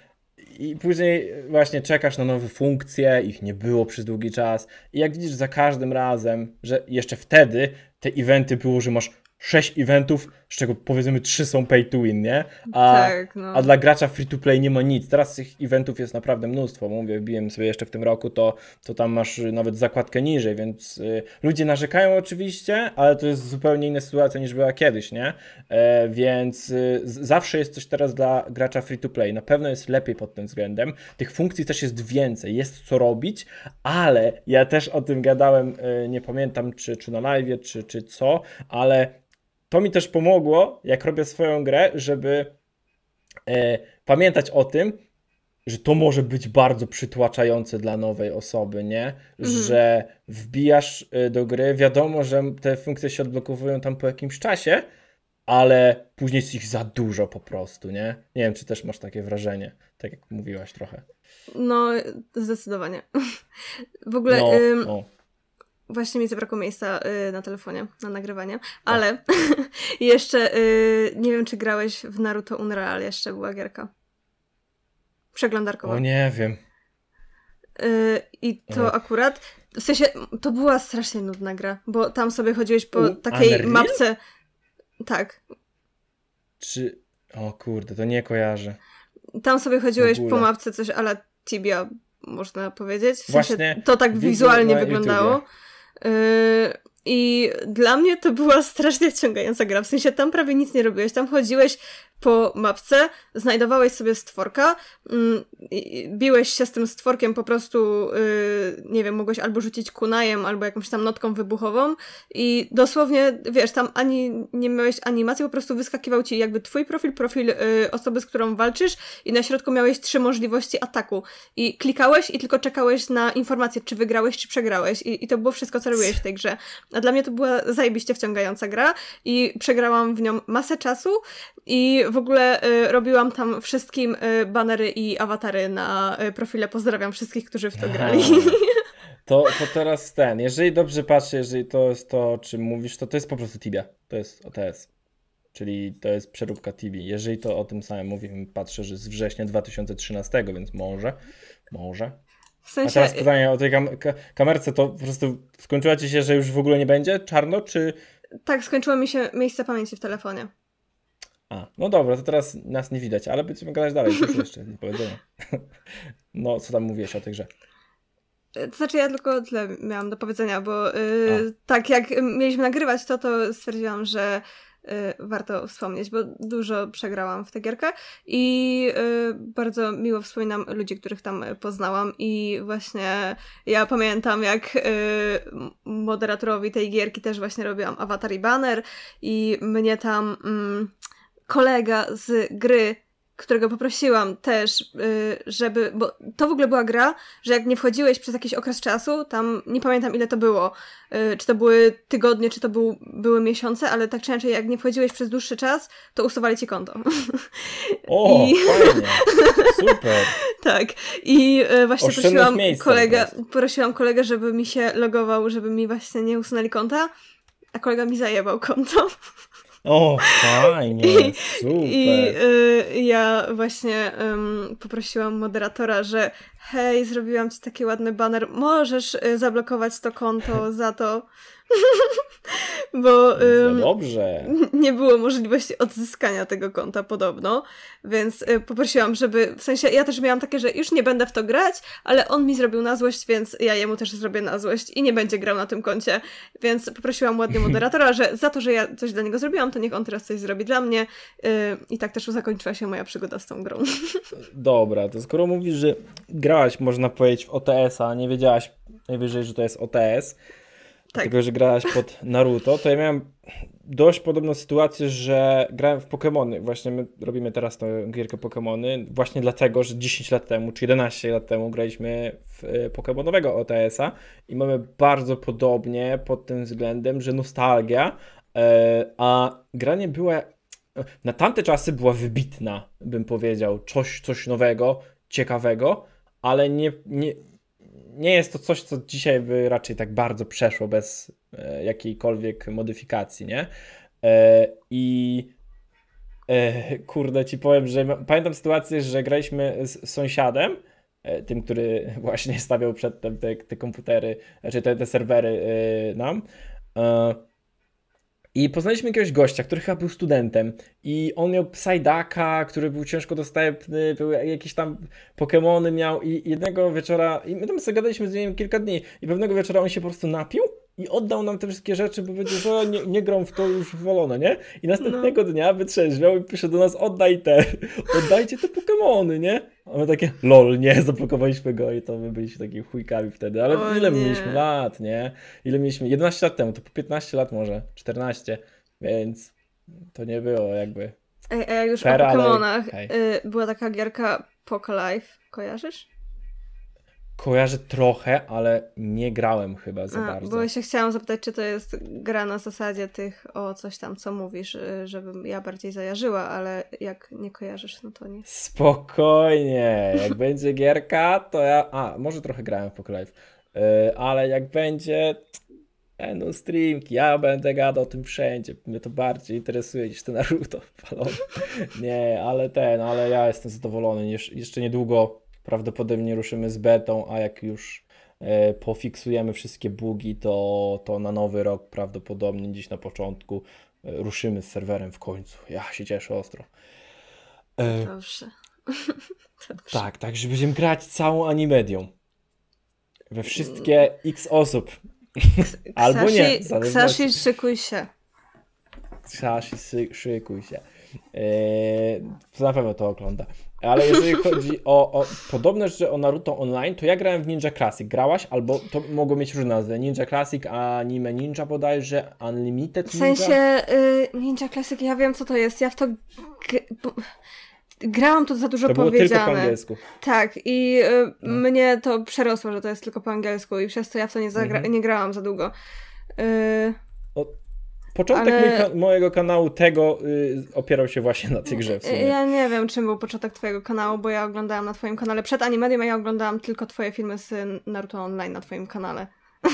I później właśnie czekasz na nowe funkcje, ich nie było przez długi czas. I jak widzisz za każdym razem, że jeszcze wtedy te eventy było, że masz 6 eventów, z czego powiedzmy 3 są pay to win, nie? A, tak, no. a dla gracza free to play nie ma nic. Teraz tych eventów jest naprawdę mnóstwo. Mówię, wbiłem sobie jeszcze w tym roku, to, to tam masz nawet zakładkę niżej, więc y, ludzie narzekają oczywiście, ale to jest zupełnie inna sytuacja niż była kiedyś, nie? E, więc y, zawsze jest coś teraz dla gracza free to play. Na pewno jest lepiej pod tym względem. Tych funkcji też jest więcej, jest co robić, ale ja też o tym gadałem, y, nie pamiętam czy, czy na live, czy, czy co, ale to mi też pomogło, jak robię swoją grę, żeby e, pamiętać o tym, że to może być bardzo przytłaczające dla nowej osoby, nie? Mhm. Że wbijasz e, do gry, wiadomo, że te funkcje się odblokowują tam po jakimś czasie, ale później jest ich za dużo po prostu, nie? Nie wiem, czy też masz takie wrażenie, tak jak mówiłaś trochę. No, zdecydowanie. W ogóle No, ym, o. właśnie mi zabrakło miejsca y, na telefonie na nagrywanie, ale jeszcze y, nie wiem, czy grałeś w Naruto Unreal, jeszcze była gierka. Przeglądarkowa. o nie wiem. Y, I to No. akurat, w sensie, to była strasznie nudna gra, bo tam sobie chodziłeś po U, takiej Unreal? mapce. Tak. Czy... O kurde, to nie kojarzę. Tam sobie chodziłeś po mapce coś ala Tibia, można powiedzieć. W sensie, Właśnie to tak wizualnie wyglądało. Y, I dla mnie to była strasznie wciągająca gra. W sensie tam prawie nic nie robiłeś. Tam chodziłeś po mapce, znajdowałeś sobie stworka, mm, biłeś się z tym stworkiem po prostu, yy, nie wiem, mogłeś albo rzucić kunajem, albo jakąś tam notką wybuchową i dosłownie, wiesz, tam ani nie miałeś animacji, po prostu wyskakiwał ci jakby twój profil, profil yy, osoby, z którą walczysz i na środku miałeś trzy możliwości ataku i klikałeś i tylko czekałeś na informację, czy wygrałeś, czy przegrałeś i, i to było wszystko, co robiłeś w tej grze. A dla mnie to była zajebiście wciągająca gra i przegrałam w nią masę czasu i w ogóle y, robiłam tam wszystkim y, banery i awatary na y, profile. Pozdrawiam wszystkich, którzy w to grali. To, to teraz ten, jeżeli dobrze patrzę, jeżeli to jest to, o czym mówisz, to to jest po prostu Tibia. To jest OTS. Czyli to jest przeróbka Tibi. Jeżeli to o tym samym mówimy, patrzę, że z września 2013, więc może, może. W sensie... A teraz pytanie o tej kam kamerce, to po prostu skończyła ci się, że już w ogóle nie będzie czarno, czy... Tak, skończyło mi się miejsce pamięci w telefonie. A, no dobra, to teraz nas nie widać, ale będziemy gadać dalej, coś jeszcze nie powiedzenia. No, co tam mówiłeś o tej grze? To znaczy ja tylko tyle miałam do powiedzenia, bo yy, tak jak mieliśmy nagrywać to, to stwierdziłam, że warto wspomnieć, bo dużo przegrałam w tę gierkę i yy, bardzo miło wspominam ludzi, których tam poznałam i właśnie ja pamiętam jak y, moderatorowi tej gierki też właśnie robiłam awatar i banner i mnie tam mm, kolega z gry, którego poprosiłam też, y, żeby. Bo to w ogóle była gra, że jak nie wchodziłeś przez jakiś okres czasu, tam nie pamiętam ile to było, y, czy to były tygodnie, czy to był, były miesiące, ale tak czy inaczej, jak nie wchodziłeś przez dłuższy czas, to usuwali ci konto. O, I... fajnie. Super. tak. I y, właśnie prosiłam kolegę, prosiłam kolegę, żeby mi się logował, żeby mi właśnie nie usunęli konta, a kolega mi zajebał konto. O, fajnie, super. I y, ja właśnie um, poprosiłam moderatora, że hej, zrobiłam ci taki ładny banner, możesz y, zablokować to konto za to. bo um, dobrze. nie było możliwości odzyskania tego konta podobno, więc y, poprosiłam, żeby, w sensie ja też miałam takie, że już nie będę w to grać, ale on mi zrobił na złość, więc ja jemu też zrobię na złość i nie będzie grał na tym koncie, więc poprosiłam ładnie moderatora, że za to, że ja coś dla niego zrobiłam, to niech on teraz coś zrobi dla mnie y, i tak też zakończyła się moja przygoda z tą grą. Dobra, to skoro mówisz, że grałaś, można powiedzieć, w OTS-a, nie wiedziałaś najwyżej, że to jest OTS, tak. Dlatego, że grałaś pod Naruto, to ja miałem dość podobną sytuację, że grałem w Pokémony. Właśnie my robimy teraz tę gierkę Pokémony, właśnie dlatego, że 10 lat temu, czy 11 lat temu graliśmy w e, Pokémonowego OTS-a i mamy bardzo podobnie pod tym względem, że nostalgia, e, a granie była na tamte czasy była wybitna, bym powiedział, coś, coś nowego, ciekawego, ale nie, nie, nie jest to coś, co dzisiaj by raczej tak bardzo przeszło bez e, jakiejkolwiek modyfikacji, nie? E, I e, kurde, ci powiem, że pamiętam sytuację, że graliśmy z sąsiadem, tym, który właśnie stawiał przedtem te, te komputery, znaczy te, te serwery nam. I poznaliśmy jakiegoś gościa, który chyba był studentem i on miał Psydaka, który był ciężko dostępny, były jakieś tam Pokémony miał i jednego wieczora, i my tam sobie gadaliśmy z nim kilka dni i pewnego wieczora on się po prostu napił i oddał nam te wszystkie rzeczy, bo powiedział, że nie, nie grą w to już wolone, nie? I następnego no. dnia wytrzeźwiał i pisze do nas, oddaj te, oddajcie te Pokémony, nie? A my takie, lol, nie, zablokowaliśmy go i to my byliśmy takimi chujkami wtedy, ale o, ile nie. mieliśmy lat, nie? Ile mieliśmy, 11 lat temu, to po 15 lat może, 14, więc to nie było jakby... Ej, a już fair, o Pokémonach, y, była taka gierka Poké Life, kojarzysz? Kojarzę trochę, ale nie grałem chyba za A, bardzo. Bo się chciałam zapytać, czy to jest gra na zasadzie tych o coś tam, co mówisz, y, żebym ja bardziej zajarzyła, ale jak nie kojarzysz, no to nie. Spokojnie, jak będzie gierka, to ja... A, może trochę grałem w Poker Life, yy, ale jak będzie... Będą streamki, ja będę gadał o tym wszędzie. Mnie to bardziej interesuje niż ten Naruto. Nie, ale ten, ale ja jestem zadowolony. Jeszcze niedługo prawdopodobnie ruszymy z betą, a jak już e, pofiksujemy wszystkie bugi, to, to na nowy rok prawdopodobnie gdzieś na początku e, ruszymy z serwerem w końcu. Ja się cieszę ostro. E, Dobrze. Dobrze. Tak, tak, że będziemy grać całą animedią. We wszystkie x osób. Albo nie, Ksashi. Ksashi, szykuj się. Sashi, sy- szykuj się. Eee, na pewno to ogląda. Ale jeżeli chodzi o, o podobne rzeczy o Naruto Online, to ja grałem w Ninja Classic. Grałaś? Albo to mogło mieć różne nazwy. Ninja Classic, Anime Ninja bodajże, Unlimited W Ninja? sensie y, Ninja Classic, ja wiem co to jest. Ja w to. Grałam to za dużo To było tylko po angielsku. Tak, i y, No. mnie to przerosło, że to jest tylko po angielsku, i przez to ja w to nie, zagra- Mhm. nie grałam za długo. Y, Początek Ale- mojego kanału tego y, opierał się właśnie na tej grze ja nie wiem, czym był początek Twojego kanału, bo ja oglądałam na Twoim kanale przed Animedium, a ja oglądałam tylko Twoje filmy z Naruto Online na Twoim kanale.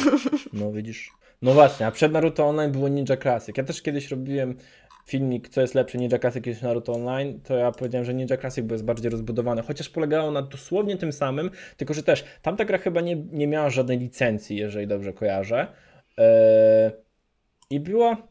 No widzisz. No właśnie, a przed Naruto Online było Ninja Classic. Ja też kiedyś robiłem filmik, co jest lepsze, Ninja Classic czy Naruto Online, to ja powiedziałem, że Ninja Classic jest bardziej rozbudowany, chociaż polegało na dosłownie tym samym, tylko że też tamta gra chyba nie, nie miała żadnej licencji, jeżeli dobrze kojarzę. Eee, I była,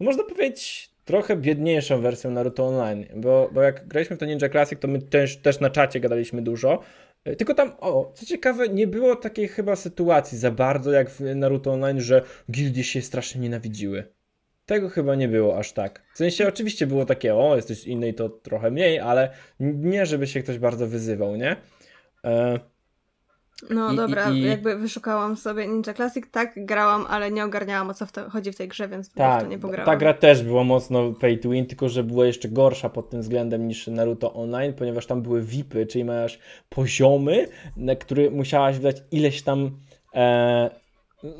no można powiedzieć, trochę biedniejszą wersją Naruto Online, bo, bo jak graliśmy w to Ninja Classic, to my też, też na czacie gadaliśmy dużo. E, Tylko tam, o, co ciekawe, nie było takiej chyba sytuacji za bardzo jak w Naruto Online, że gildie się strasznie nienawidziły. Tego chyba nie było aż tak. W sensie oczywiście było takie, o, jesteś z innej, to trochę mniej, ale nie, żeby się ktoś bardzo wyzywał, nie? E, No I- dobra, i- jakby wyszukałam sobie Ninja Classic, tak, grałam, ale nie ogarniałam o co w to, chodzi w tej grze, więc w tak, to nie pograłam. ta gra też była mocno pay to win, tylko że była jeszcze gorsza pod tym względem niż Naruto Online, ponieważ tam były VIPy, czyli masz poziomy, na które musiałaś wydać ileś tam e,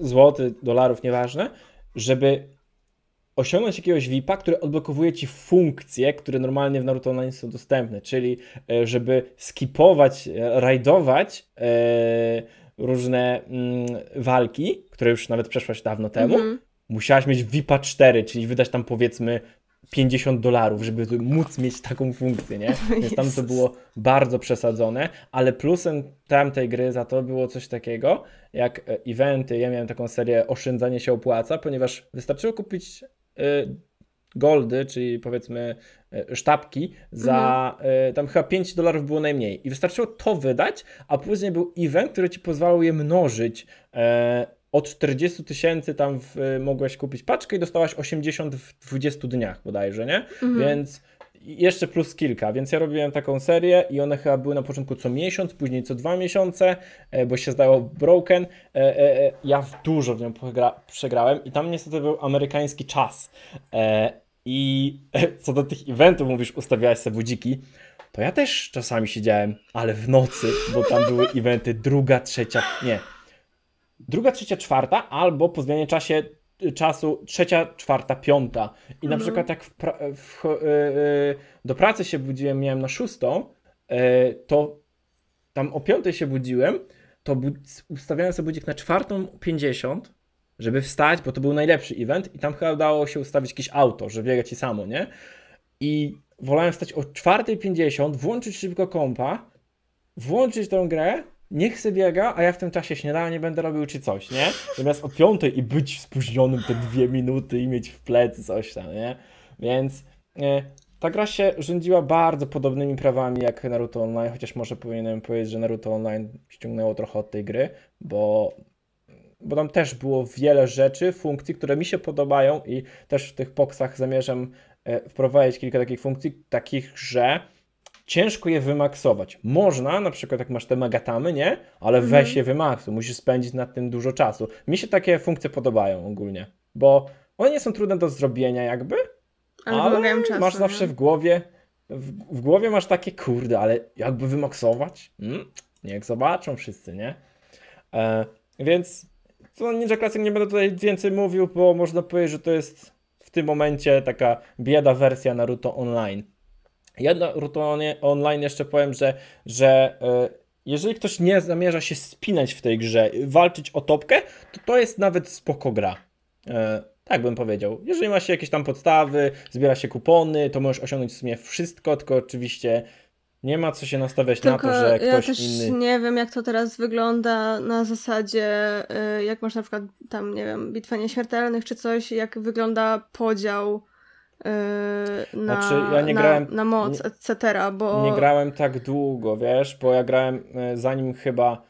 złotych, dolarów, nieważne, żeby osiągnąć jakiegoś VIPa, który odblokowuje ci funkcje, które normalnie w Naruto Online są dostępne, czyli e, żeby skipować, e, rajdować e, różne mm, walki, które już nawet przeszłaś dawno temu, Mhm. musiałaś mieć VIPa 4, czyli wydać tam powiedzmy 50 dolarów, żeby móc mieć taką funkcję, nie? Więc tam to było bardzo przesadzone, ale plusem tamtej gry za to było coś takiego, jak eventy, ja miałem taką serię oszczędzanie się opłaca, ponieważ wystarczyło kupić goldy, czyli powiedzmy e, sztabki za e, tam chyba 5 dolarów było najmniej i wystarczyło to wydać, a później był event, który ci pozwalał je mnożyć e, od 40 tysięcy tam w, mogłeś kupić paczkę i dostałaś 80 w 20 dniach bodajże, nie? Mhm. Więc jeszcze plus kilka, więc ja robiłem taką serię i one chyba były na początku co miesiąc, później co dwa miesiące, e, bo się zdało Broken. E, e, Ja dużo w nią przegrałem i tam niestety był amerykański czas. I co do tych eventów, mówisz, ustawiałeś sobie budziki, to ja też czasami siedziałem, ale w nocy, bo tam były eventy druga, trzecia, nie. Druga, trzecia, czwarta, albo po zmianie czasie, czasu trzecia, czwarta, piąta. I na Mhm. przykład jak w, pra- w, e, e, do pracy się budziłem, miałem na szóstą, e, to tam o piątej się budziłem, to ustawiałem sobie budzik na czwartą pięćdziesiąt, żeby wstać, bo to był najlepszy event i tam chyba dało się ustawić jakieś auto, że biega ci samo, nie? I wolałem wstać o 4.50, włączyć szybko kompa, włączyć tą grę, niech se biega, a ja w tym czasie śniadanie będę robił czy coś, nie? Zamiast o 5 i być spóźnionym te dwie minuty i mieć w plecy coś tam, nie? Więc e, ta gra się rządziła bardzo podobnymi prawami jak Naruto Online, chociaż może powinienem powiedzieć, że Naruto Online ściągnęło trochę od tej gry, bo bo tam też było wiele rzeczy, funkcji, które mi się podobają i też w tych boksach zamierzam e, wprowadzić kilka takich funkcji, takich, że ciężko je wymaksować. Można, na przykład jak masz te magatamy, nie? Ale Mhm. weź je wymaksuj, musisz spędzić nad tym dużo czasu. Mi się takie funkcje podobają ogólnie, bo one nie są trudne do zrobienia jakby, ale, ale czasu. masz zawsze w głowie, w, w głowie masz takie, kurde, ale jakby wymaksować? Hmm? Niech zobaczą wszyscy, nie? E, więc co Ninja Classic nie będę tutaj więcej mówił, bo można powiedzieć, że to jest w tym momencie taka bieda wersja Naruto Online. Ja Naruto Oni- Online jeszcze powiem, że, że e, jeżeli ktoś nie zamierza się spinać w tej grze, walczyć o topkę, to to jest nawet spoko gra. E, tak bym powiedział. Jeżeli ma się jakieś tam podstawy, zbiera się kupony, to możesz osiągnąć w sumie wszystko, tylko oczywiście nie ma co się nastawiać Tylko na to, że ja ktoś też inny... nie wiem, jak to teraz wygląda na zasadzie, y, jak masz na przykład tam, nie wiem, bitwa nieśmiertelnych czy coś, jak wygląda podział na, Znaczy, ja nie na, grałem- na moc, nie- etc., bo... Nie grałem tak długo, wiesz, bo ja grałem e, zanim chyba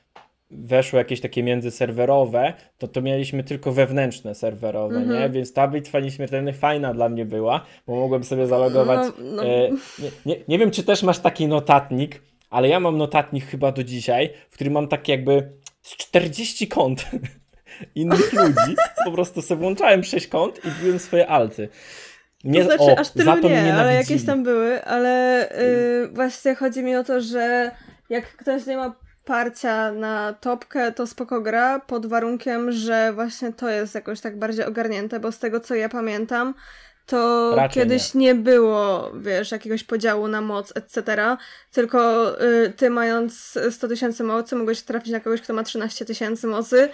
weszło jakieś takie międzyserwerowe, to to mieliśmy tylko wewnętrzne serwerowe, Mhm. nie? Więc ta bitwa nieśmiertelnych fajna dla mnie była, bo mogłem sobie zalogować. No, no. E, nie, nie, nie wiem, czy też masz taki notatnik, ale ja mam notatnik chyba do dzisiaj, w którym mam takie jakby z 40 kont innych ludzi. Po prostu sobie włączałem 6 kont i biłem swoje alty. Nie, to znaczy, o, aż tylu nie, ale jakieś tam były, ale yy, właśnie chodzi mi o to, że jak ktoś nie ma parcia na topkę, to spoko gra, pod warunkiem, że właśnie to jest jakoś tak bardziej ogarnięte, bo z tego co ja pamiętam, to Raczej kiedyś nie. było, wiesz, jakiegoś podziału na moc, etc., tylko y, ty mając 100 tysięcy mocy mogłeś trafić na kogoś, kto ma 13 tysięcy mocy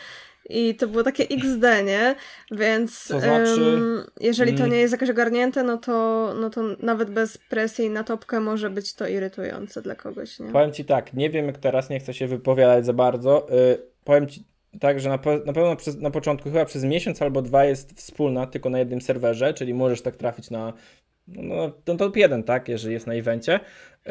i to było takie XD, nie? Więc To znaczy- ym, jeżeli to Mm. nie jest jakoś ogarnięte, no to, no to nawet bez presji na topkę może być to irytujące dla kogoś, nie? Powiem ci tak, nie wiem jak teraz, nie chcę się wypowiadać za bardzo. Y, powiem ci tak, że na, na pewno przez, na początku, chyba przez miesiąc albo dwa jest wspólna, tylko na jednym serwerze, czyli możesz tak trafić na no, no, top 1, tak, jeżeli jest na evencie. Y,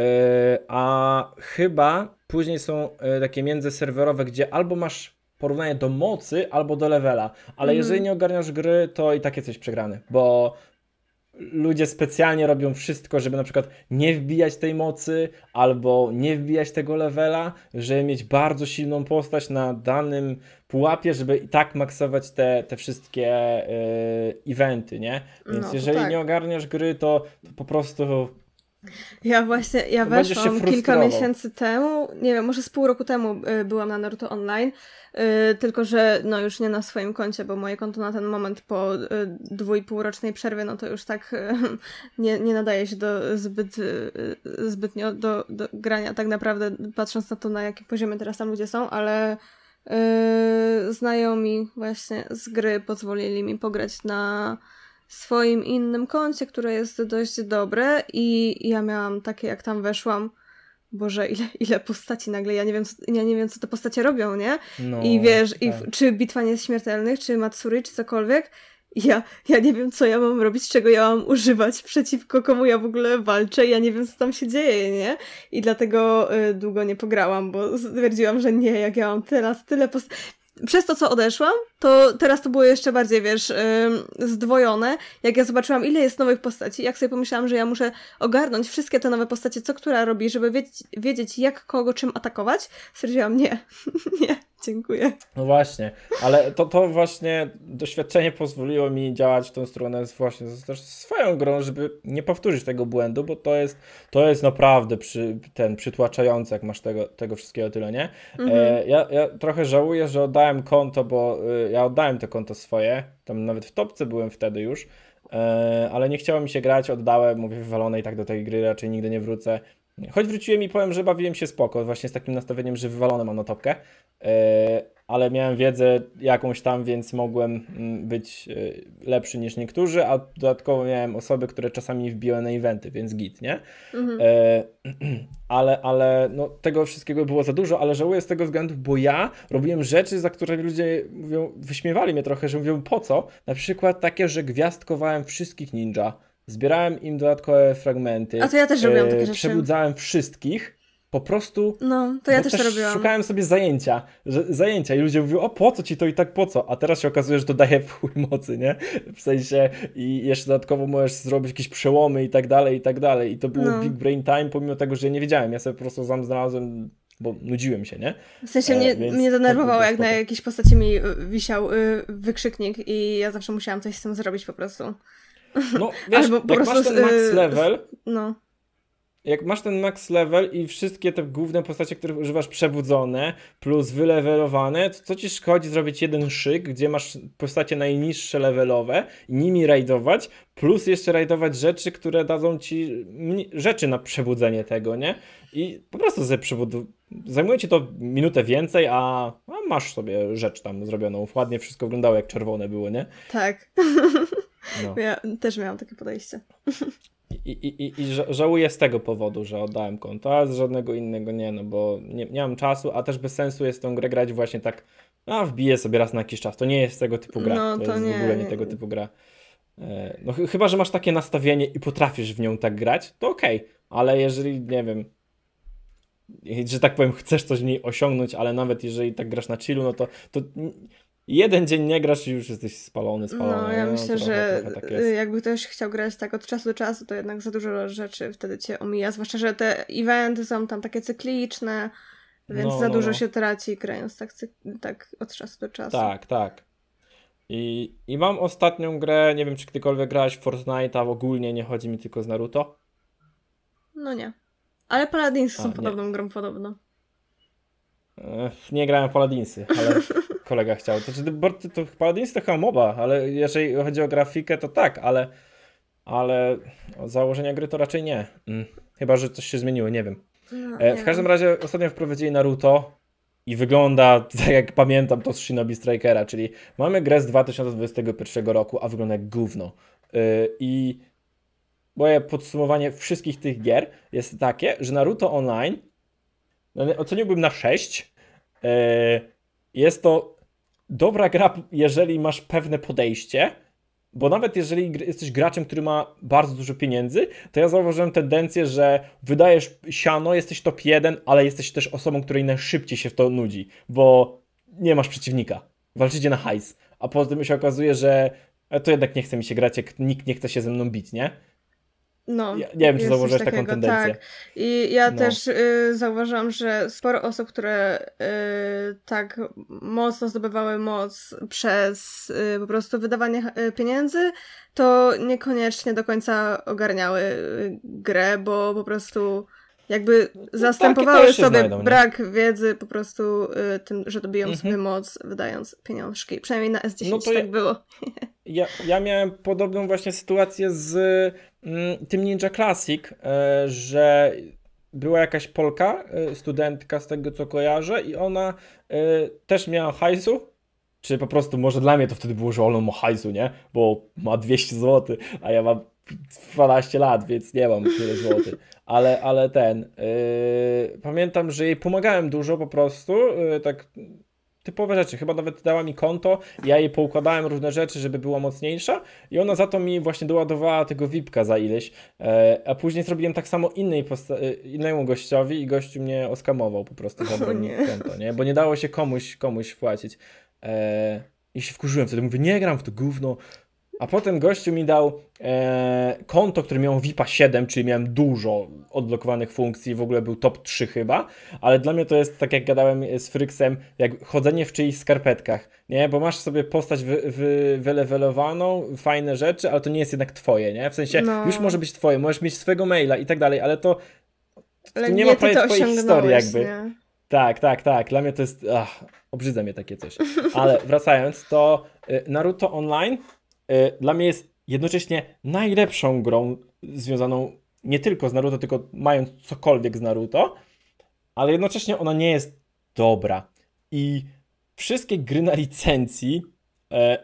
a chyba później są y, takie międzyserwerowe, gdzie albo masz porównanie do mocy, albo do levela, ale Mhm. jeżeli nie ogarniasz gry, to i tak jesteś przegrany, bo ludzie specjalnie robią wszystko, żeby na przykład nie wbijać tej mocy albo nie wbijać tego levela, żeby mieć bardzo silną postać na danym pułapie, żeby i tak maksować te, te wszystkie y, eventy, nie? Więc No, jeżeli tak. nie ogarniasz gry, to, to po prostu Ja właśnie, ja weszłam kilka miesięcy temu, nie wiem, może z pół roku temu y, byłam na Naruto Online, y, tylko że no już nie na swoim koncie, bo moje konto na ten moment po y, dwójpółrocznej przerwie, no to już tak y, nie, nie nadaje się do zbyt, zbytnio do, do grania, tak naprawdę patrząc na to, na jakim poziomie teraz tam ludzie są, ale znajomi właśnie z gry pozwolili mi pograć na swoim innym koncie, które jest dość dobre i ja miałam takie, jak tam weszłam, Boże, ile, ile postaci nagle, ja nie wiem, co, ja nie wiem, co te postacie robią, nie? no, I wiesz, i tak. w, czy bitwa nieśmiertelnych, czy Matsuri, czy cokolwiek, ja, ja nie wiem, co ja mam robić, czego ja mam używać, przeciwko komu ja w ogóle walczę, ja nie wiem, co tam się dzieje, nie? I dlatego y, długo nie pograłam, bo stwierdziłam, że nie, jak ja mam teraz tyle postaci. Przez to, co odeszłam, to teraz to było jeszcze bardziej, wiesz, zdwojone. Jak ja zobaczyłam, ile jest nowych postaci, jak sobie pomyślałam, że ja muszę ogarnąć wszystkie te nowe postacie, co która robi, żeby wiedzieć, wiedzieć jak kogo czym atakować, stwierdziłam, nie, nie, dziękuję. No właśnie, ale to, to właśnie doświadczenie pozwoliło mi działać w tą stronę właśnie też swoją grą, żeby nie powtórzyć tego błędu, bo to jest, to jest naprawdę przy, ten przytłaczające, jak masz tego, tego wszystkiego tyle, nie? E, ja, ja trochę żałuję, że oddałem konto, bo y, ja oddałem to konto swoje, tam nawet w topce byłem wtedy już, e, ale nie chciało mi się grać, oddałem, mówię wywalone i tak do tej gry raczej nigdy nie wrócę. Choć wróciłem i powiem, że bawiłem się spoko, właśnie z takim nastawieniem, że wywalone mam na topkę, e, ale miałem wiedzę jakąś tam, więc mogłem mm, być e, lepszy niż niektórzy, a dodatkowo miałem osoby, które czasami wbiły na eventy, więc git, nie? Mhm. E, ale, ale no, tego wszystkiego było za dużo, ale żałuję z tego względu, bo ja robiłem rzeczy, za które ludzie mówią, wyśmiewali mnie trochę, że mówią po co? Na przykład takie, że gwiazdkowałem wszystkich ninja, zbierałem im dodatkowe fragmenty. A to ja też robiłam takie e, rzeczy. Przebudzałem wszystkich, po prostu No, to ja bo też to robiłam. Szukałem sobie zajęcia, że, zajęcia i ludzie mówią, o po co ci to i tak po co? A teraz się okazuje, że to daje w chuj mocy, nie? W sensie i jeszcze dodatkowo możesz zrobić jakieś przełomy i tak dalej, i tak dalej. I to było No. big brain time, pomimo tego, że nie wiedziałem. Ja sobie po prostu sam znalazłem, bo nudziłem się, nie? W sensie E, mnie, więc mnie denerwowało, jak na jakiejś postaci mi y, wisiał y, wykrzyknik i ja zawsze musiałam coś z tym zrobić po prostu. No wiesz, Albo po jak prostu masz ten max y, level, No. jak masz ten max level i wszystkie te główne postacie, których używasz przebudzone, plus wylevelowane, to co ci szkodzi zrobić jeden szyk, gdzie masz postacie najniższe levelowe i nimi rajdować, plus jeszcze rajdować rzeczy, które dadzą ci rzeczy na przebudzenie tego, nie? I po prostu sobie przebudu... Zajmuje ci to minutę więcej, a, a masz sobie rzecz tam zrobioną. Ładnie wszystko wyglądało jak czerwone było, nie? Tak. No. Ja też miałam takie podejście. I, i, i, i ża- żałuję z tego powodu, że oddałem konto, a z żadnego innego nie, no bo nie, nie mam czasu, a też bez sensu jest tą grę grać właśnie tak, a wbiję sobie raz na jakiś czas. To nie jest tego typu gra. No, to, to jest nie, w ogóle nie, nie. tego typu gra. E, No ch- chyba, że masz takie nastawienie i potrafisz w nią tak grać, to okej, ale jeżeli, nie wiem, że tak powiem, chcesz coś w niej osiągnąć, ale nawet jeżeli tak grasz na chillu, no to, to jeden dzień nie grasz i już jesteś spalony, spalony. No, ja myślę, trochę, że trochę tak jakby ktoś chciał grać tak od czasu do czasu, to jednak za dużo rzeczy wtedy cię omija. Zwłaszcza, że te eventy są tam takie cykliczne, więc No, za no, dużo no. się traci grając tak, tak od czasu do czasu. Tak, tak. I, I mam ostatnią grę, nie wiem czy kiedykolwiek grałeś w Fortnite'a, w ogólnie nie chodzi mi tylko z Naruto. No nie. Ale Paladins są podobną grą podobno. Ech, Nie grałem w Paladinsy, ale kolega chciał. To, znaczy, to, to Paladinsy to chyba MOBA, ale jeżeli chodzi o grafikę, to tak, ale, ale założenia gry to raczej nie. Mm. Chyba, że coś się zmieniło, nie wiem. No, E, nie w każdym wiem. razie ostatnio wprowadzili Naruto i wygląda, tak jak pamiętam to z Shinobi Strikera, czyli mamy grę z 2021 roku, a wygląda jak gówno. E, I moje podsumowanie wszystkich tych gier jest takie, że Naruto Online no, oceniłbym na 6. E, Jest to dobra gra, jeżeli masz pewne podejście, bo nawet jeżeli jesteś graczem, który ma bardzo dużo pieniędzy, to ja zauważyłem tendencję, że wydajesz siano, jesteś top 1, ale jesteś też osobą, której najszybciej się w to nudzi, bo nie masz przeciwnika. Walczycie na hajs. A potem się okazuje, że to jednak nie chce mi się grać, jak nikt nie chce się ze mną bić, nie? No, Ja- nie wiem, czy zauważyłeś taką tendencję. Tak. I ja No. też y, zauważyłam, że sporo osób, które y, tak mocno zdobywały moc przez y, po prostu wydawanie y, pieniędzy, to niekoniecznie do końca ogarniały y, grę, bo po prostu jakby zastępowały sobie znajdą, nie? brak wiedzy po prostu y, tym, że dobiją Mhm. sobie moc wydając pieniążki. Przynajmniej na S10 No tak ja- było. Ja, ja miałem podobną właśnie sytuację z mm, tym Ninja Classic, e, że była jakaś Polka, e, studentka z tego co kojarzę i ona e, też miała hajsu, czy po prostu może dla mnie to wtedy było, że ona ma hajsu, nie? Bo ma 200 zł, a ja mam 12 lat, więc nie mam tyle złotych. Ale, ale ten, e, pamiętam, że jej pomagałem dużo po prostu, e, tak typowe rzeczy. Chyba nawet dała mi konto, ja jej poukładałem różne rzeczy, żeby była mocniejsza i ona za to mi właśnie doładowała tego VIPka za ileś, e, a później zrobiłem tak samo innej e, innemu gościowi i gościu mnie oskamował po prostu, mi nie. konto, nie? Bo nie dało się komuś, komuś płacić. E, I się wkurzyłem wtedy, mówię, nie gram w to gówno. A potem gościu mi dał e, konto, które miało VIPa 7, czyli miałem dużo odblokowanych funkcji, w ogóle był top 3 chyba, ale dla mnie to jest, tak jak gadałem z Fryksem, jak chodzenie w czyichś skarpetkach, nie? Bo masz sobie postać wy, wy, wylewelowaną, fajne rzeczy, ale to nie jest jednak twoje, nie? W sensie, No. już może być twoje, możesz mieć swojego maila i tak dalej, ale to, Ale nie nie, ma prawie twojej historii jakby. nie? Tak, tak, tak. Dla mnie to jest. Ach, obrzydza mnie takie coś. Ale wracając, to y, Naruto Online dla mnie jest jednocześnie najlepszą grą związaną nie tylko z Naruto, tylko mając cokolwiek z Naruto, ale jednocześnie ona nie jest dobra. I wszystkie gry na licencji e,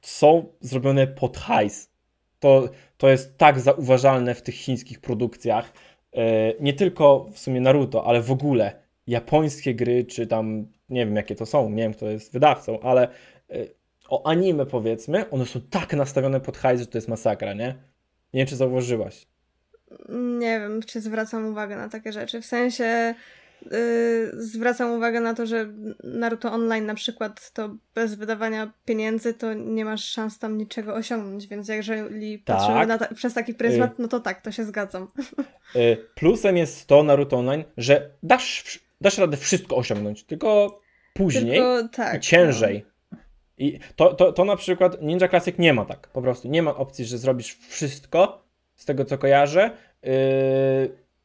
są zrobione pod hajs. To, to jest tak zauważalne w tych chińskich produkcjach. E, nie tylko w sumie Naruto, ale w ogóle japońskie gry, czy tam nie wiem jakie to są, nie wiem kto jest wydawcą, ale e, o anime powiedzmy, one są tak nastawione pod hajs, że to jest masakra, nie? Nie wiem czy zauważyłaś. Nie wiem, czy zwracam uwagę na takie rzeczy. W sensie yy, zwracam uwagę na to, że Naruto Online na przykład to bez wydawania pieniędzy to nie masz szans tam niczego osiągnąć, więc jeżeli Tak. patrzymy ta- przez taki pryzmat, no to tak, to się zgadzam. Y, Plusem jest to Naruto Online, że dasz, dasz radę wszystko osiągnąć, tylko później Tylko tak. i ciężej. I to, to, to na przykład Ninja Classic nie ma tak, po prostu. Nie ma opcji, że zrobisz wszystko, z tego co kojarzę, yy,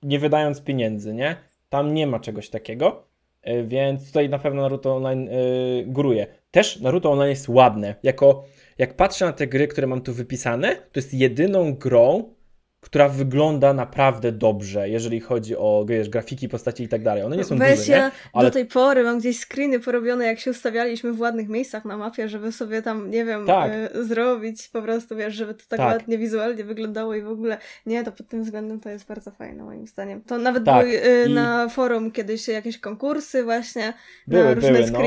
nie wydając pieniędzy, nie? Tam nie ma czegoś takiego, yy, więc tutaj na pewno Naruto Online yy, góruje. Też Naruto Online jest ładne. Jako, jak patrzę na te gry, które mam tu wypisane, to jest jedyną grą, która wygląda naprawdę dobrze, jeżeli chodzi o wiesz, grafiki, postaci i tak dalej. One nie są Weź duże, ja nie? Ale do tej pory mam gdzieś screeny porobione, jak się ustawialiśmy w ładnych miejscach na mapie, żeby sobie tam, nie wiem, Tak. y, zrobić po prostu, wiesz, żeby to tak, Tak. ładnie wizualnie wyglądało i w ogóle, nie, to pod tym względem to jest bardzo fajne moim zdaniem. To nawet Tak, były y, i- na forum kiedyś jakieś konkursy właśnie, Były, na różne były, no.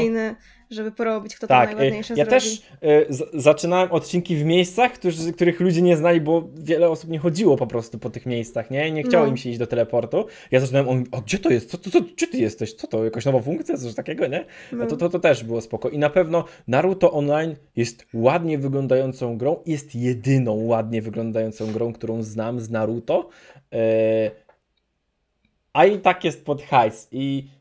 Żeby porobić, kto Tak, y, najładniejsze ja zrobi. też y, zaczynałem odcinki w miejscach, którzy, których ludzie nie znali, bo wiele osób nie chodziło po prostu po tych miejscach, nie? Nie chciało No. im się iść do teleportu. Ja zaczynałem, on, a gdzie to jest? Co, co, co, gdzie ty jesteś? Co to? Jakaś nowa funkcja? Coś takiego, nie? No. To, to, to też było spoko. I na pewno Naruto Online jest ładnie wyglądającą grą, jest jedyną ładnie wyglądającą grą, którą znam z Naruto. E, a i tak jest pod hajs. I y,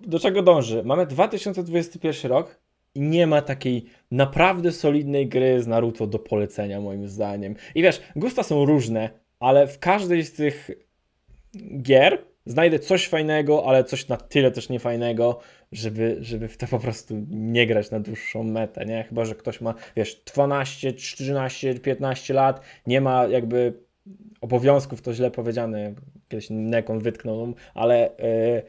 do czego dąży? Mamy 2021 rok i nie ma takiej naprawdę solidnej gry z Naruto do polecenia, moim zdaniem. I wiesz, gusta są różne, ale w każdej z tych gier znajdę coś fajnego, ale coś na tyle też niefajnego, żeby, żeby w to po prostu nie grać na dłuższą metę, nie? Chyba, że ktoś ma, wiesz, 12, 14, 15 lat, nie ma jakby obowiązków, to źle powiedziane, kiedyś Nekon wytknął, ale yy,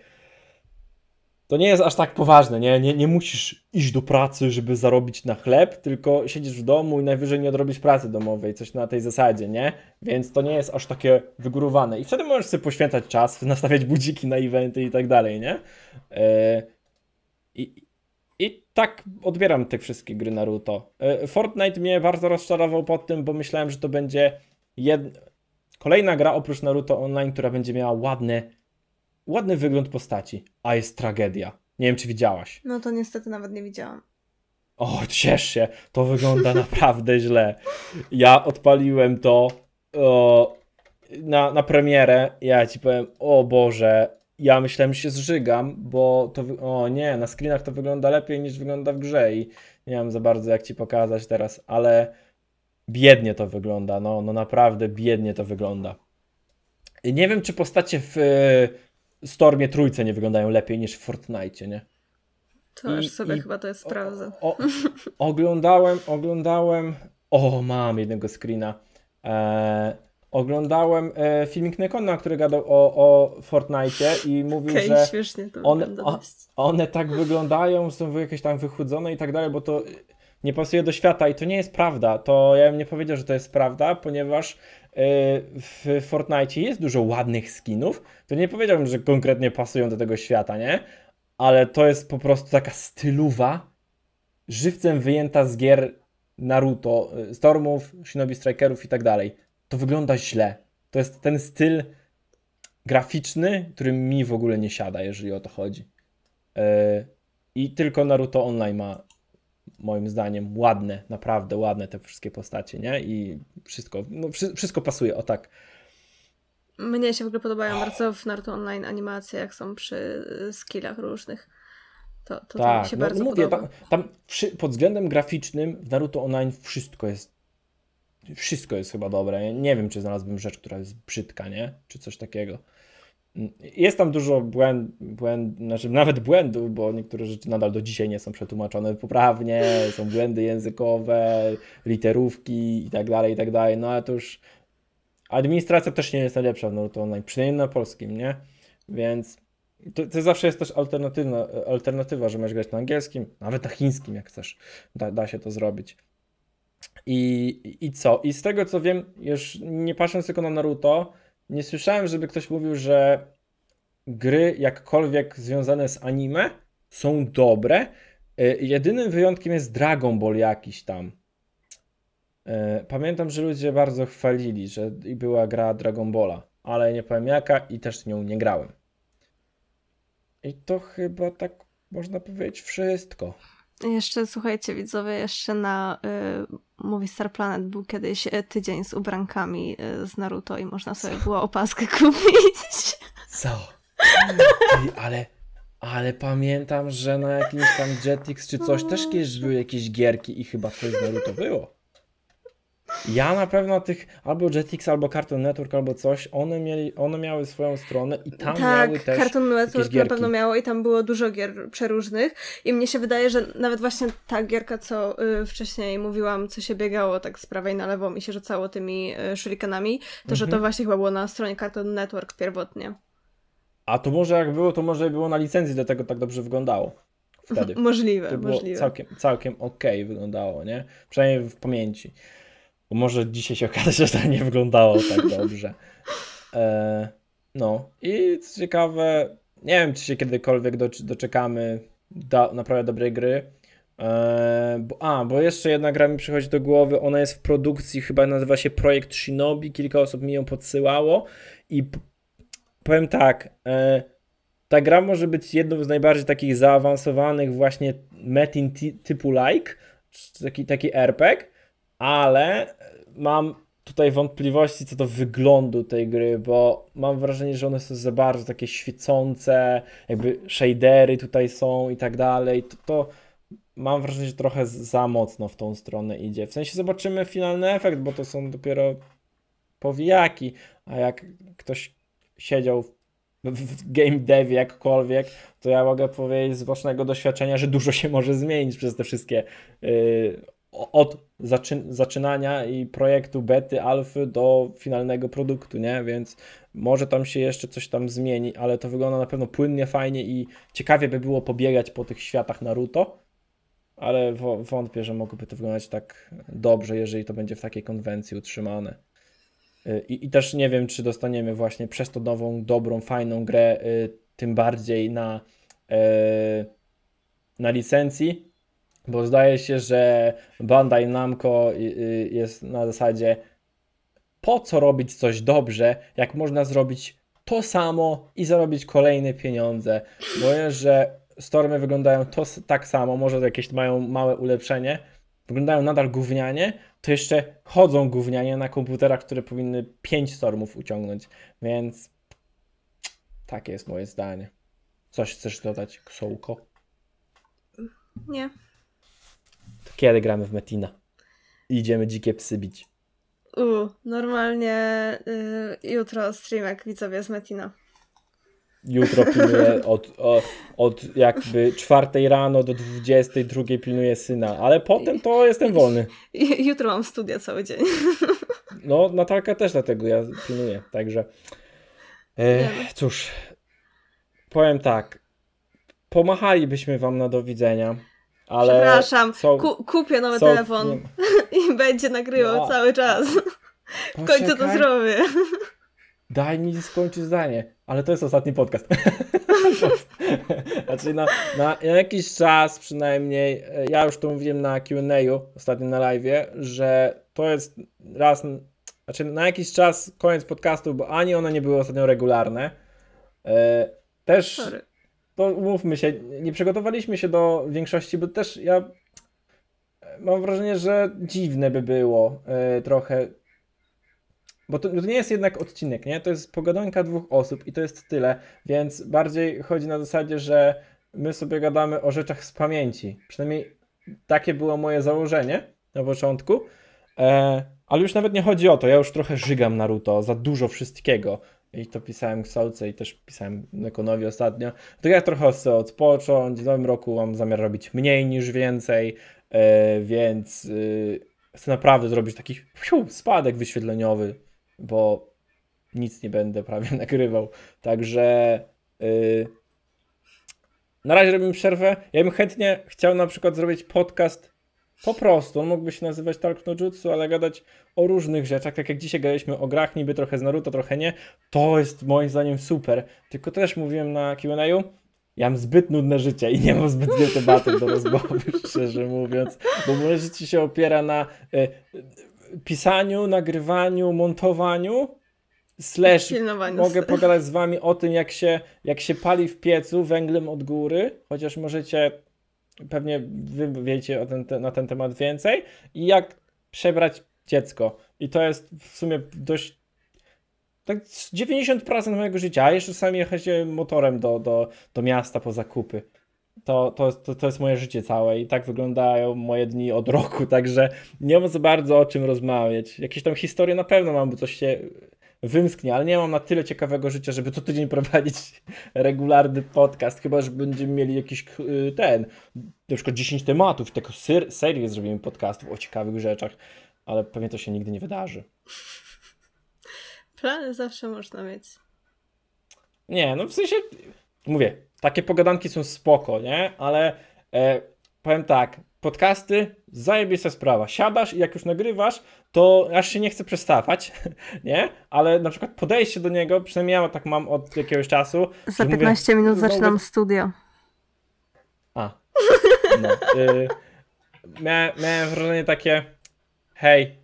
to nie jest aż tak poważne, nie? nie? Nie musisz iść do pracy, żeby zarobić na chleb, tylko siedzisz w domu i najwyżej nie odrobisz pracy domowej, coś na tej zasadzie, nie? Więc to nie jest aż takie wygórowane. I wtedy możesz sobie poświęcać czas, nastawiać budziki na eventy i tak dalej, nie? Yy, i, I tak odbieram te wszystkie gry Naruto. Yy, Fortnite mnie bardzo rozczarował pod tym, bo myślałem, że to będzie jed... kolejna gra oprócz Naruto Online, która będzie miała ładne, ładny wygląd postaci, a jest tragedia. Nie wiem, czy widziałaś. No to niestety nawet nie widziałam. O, ciesz się, to wygląda naprawdę źle. Ja odpaliłem to o, na, na premierę. Ja ci powiem, o Boże, ja myślałem, że się zżygam, bo to. O nie, na screenach to wygląda lepiej niż wygląda w grze i nie wiem za bardzo jak ci pokazać teraz, ale biednie to wygląda. No, no naprawdę biednie to wygląda. I Nie wiem, czy postacie w Stormie Trójce nie wyglądają lepiej niż w Fortnite, nie? To już sobie i- chyba to jest sprawdzę. O, oglądałem, oglądałem. O, mam jednego screena. E, oglądałem e, filmik Nekona, który gadał o, o Fortnite i mówił, Okej, że śmiesznie to on- wygląda o- one tak wyglądają, są jakieś tam wychudzone i tak dalej, bo to nie pasuje do świata i to nie jest prawda. To ja bym nie powiedział, że to jest prawda, ponieważ w Fortnite jest dużo ładnych skinów. To nie powiedziałbym, że konkretnie pasują do tego świata, nie? Ale to jest po prostu taka styluwa, żywcem wyjęta z gier Naruto, y, Stormów, Shinobi Strikerów i tak dalej. To wygląda źle. To jest ten styl graficzny, który mi w ogóle nie siada, jeżeli o to chodzi. Yy, I tylko Naruto Online ma, moim zdaniem, ładne, naprawdę ładne te wszystkie postacie, nie? I wszystko, no, wszy- wszystko pasuje, o tak. Mnie się w ogóle podobają bardzo w Naruto Online animacje, jak są przy skillach różnych. To, to, tak, się no, bardzo mówię, podoba. tam, tam wszy- pod względem graficznym w Naruto Online wszystko jest wszystko jest chyba dobre. Nie wiem, czy znalazłbym rzecz, która jest brzydka, nie? Czy coś takiego. Jest tam dużo błęd, błęd, znaczy nawet błędów, bo niektóre rzeczy nadal do dzisiaj nie są przetłumaczone poprawnie, są błędy językowe, literówki i tak dalej, i tak dalej. No ale to już administracja też nie jest najlepsza w Naruto Online, przynajmniej na polskim, nie? Więc to, to zawsze jest też alternatywna, alternatywa, że możesz grać na angielskim, nawet na chińskim, jak chcesz. Da, da się to zrobić. I, I co? I z tego co wiem, już nie patrząc tylko na Naruto, nie słyszałem, żeby ktoś mówił, że gry jakkolwiek związane z anime są dobre. Y, Jedynym wyjątkiem jest Dragon Ball jakiś tam. Y, Pamiętam, że ludzie bardzo chwalili, że była gra Dragon Balla, ale nie powiem jaka i też nią nie grałem. I to chyba tak można powiedzieć wszystko. Jeszcze słuchajcie, widzowie, jeszcze na y, Movie Star Planet był kiedyś y, tydzień z ubrankami y, z Naruto i można sobie było opaskę kupić. Co? Ty, ale, ale pamiętam, że na jakimś tam Jetix czy coś też kiedyś były jakieś gierki i chyba coś z Naruto było. Ja na pewno tych albo Jetix, albo Cartoon Network, albo coś, one, mieli, one miały swoją stronę i tam miały tak, też Cartoon Network na pewno miało i tam było dużo gier przeróżnych i mnie się wydaje, że nawet właśnie ta gierka, co y, wcześniej mówiłam, co się biegało tak z prawej na lewą i się rzucało tymi y, shurikenami, to że to Mhm. właśnie chyba było na stronie Cartoon Network pierwotnie. A to może jak było, to może było na licencji, dlatego tak dobrze wyglądało wtedy. Możliwe, To było możliwe. całkiem, całkiem okej wyglądało, nie? Przynajmniej w pamięci. Bo może dzisiaj się okaże, że to nie wyglądało tak dobrze. E, no. I co ciekawe, nie wiem, czy się kiedykolwiek doc- doczekamy da, naprawdę dobrej gry. Eee, bo, a, bo jeszcze jedna gra mi przychodzi do głowy, ona jest w produkcji, chyba nazywa się Projekt Shinobi, kilka osób mi ją podsyłało. I powiem tak, e, ta gra może być jedną z najbardziej takich zaawansowanych właśnie metin ti- typu like, taki, taki RPG, ale mam tutaj wątpliwości co do wyglądu tej gry, bo mam wrażenie, że one są za bardzo takie świecące, jakby shadery tutaj są i tak dalej, to, to mam wrażenie, że trochę za mocno w tą stronę idzie. W sensie zobaczymy finalny efekt, bo to są dopiero powijaki, a jak ktoś siedział w, w game devie jakkolwiek, to ja mogę powiedzieć z własnego doświadczenia, że dużo się może zmienić przez te wszystkie yy, od zaczyn zaczynania i projektu bety, alfy do finalnego produktu, nie? Więc może tam się jeszcze coś tam zmieni, ale to wygląda na pewno płynnie, fajnie i ciekawie by było pobiegać po tych światach Naruto, ale wątpię, że mogłoby to wyglądać tak dobrze, jeżeli to będzie w takiej konwencji utrzymane. Y, I, I też nie wiem, czy dostaniemy właśnie przez to nową, dobrą, fajną grę, y, tym bardziej na, y, na licencji, bo zdaje się, że Bandai Namco y, jest na zasadzie po co robić coś dobrze, jak można zrobić to samo i zarobić kolejne pieniądze. Boję, że Stormy wyglądają to tak samo, może jakieś mają małe ulepszenie, wyglądają nadal gównianie, to jeszcze chodzą gównianie na komputerach, które powinny 5 Stormów uciągnąć, więc takie jest moje zdanie. Coś chcesz dodać, Ksołko? Nie. Kiedy gramy w Metina? Idziemy dzikie psy bić. U, normalnie y, jutro streamek widzowie z Metina. Jutro pilnuję od, od jakby czwartej rano do 22 pilnuję syna, ale potem to jestem wolny. Jutro mam studia cały dzień. No, Natalka też dlatego ja pilnuję, także e, cóż, powiem tak, pomachalibyśmy wam na do widzenia, ale Przepraszam, są, ku, kupię nowy są- telefon nie- i będzie nagrywał No. cały czas. W końcu to Poczekaj. zrobię. Daj mi skończyć zdanie, ale to jest ostatni podcast. znaczy na, na, jakiś czas przynajmniej, e, ja już to mówiłem na Q&A ostatnio na live, że to jest raz, znaczy na jakiś czas koniec podcastu, bo ani one nie były ostatnio regularne. E, Też Sorry. To umówmy się, nie przygotowaliśmy się do większości, bo też ja mam wrażenie, że dziwne by było e, trochę. Bo to, to nie jest jednak odcinek, nie? To jest pogadanka dwóch osób i to jest tyle, więc bardziej chodzi na zasadzie, że my sobie gadamy o rzeczach z pamięci. Przynajmniej takie było moje założenie na początku. E, ale już nawet nie chodzi o to, ja już trochę żygam Naruto, za dużo wszystkiego. I to pisałem Ksałce i też pisałem Nekonowi ostatnio. To ja trochę chcę odpocząć. W nowym roku mam zamiar robić mniej niż więcej, e, więc y, chcę naprawdę zrobić taki spadek wyświetleniowy, bo nic nie będę prawie nagrywał. Także y, na razie robimy przerwę. Ja bym chętnie chciał na przykład zrobić podcast po prostu. On mógłby się nazywać Talk no Jutsu, ale gadać o różnych rzeczach. Tak jak dzisiaj gadaliśmy o grach, niby trochę z Naruto, trochę nie. To jest moim zdaniem super. Tylko też mówiłem na Q&A, ja mam zbyt nudne życie i nie mam zbyt wielu tematów do rozmowy, szczerze mówiąc. Bo moje życie się opiera na e, e, pisaniu, nagrywaniu, montowaniu, slash mogę pogadać z wami o tym, jak się, jak się pali w piecu węglem od góry, chociaż możecie, pewnie wy wiecie ten, te, na ten temat więcej, i jak przebrać dziecko. I to jest w sumie dość tak z 90% mojego życia, a jeszcze czasami jechać motorem do, do, do miasta po zakupy. To, to, to, to jest moje życie całe i tak wyglądają moje dni od roku, także nie mam za bardzo o czym rozmawiać. Jakieś tam historie na pewno mam, bo coś się wymsknie, ale nie mam na tyle ciekawego życia, żeby co tydzień prowadzić regularny podcast, chyba, że będziemy mieli jakiś y, ten, na przykład 10 tematów, taką ser- serię zrobimy podcastów o ciekawych rzeczach, ale pewnie to się nigdy nie wydarzy. Plany zawsze można mieć. Nie, no w sensie, mówię, takie pogadanki są spoko, nie? Ale e, powiem tak, podcasty, zajebista sprawa. Siadasz i jak już nagrywasz, to aż się nie chce przestawać, nie? Ale na przykład podejście do niego, przynajmniej ja tak mam od jakiegoś czasu. Za że mówię, 15 minut zaczynam no, studio. A, No, y, miałem, miałem wrażenie takie, hej,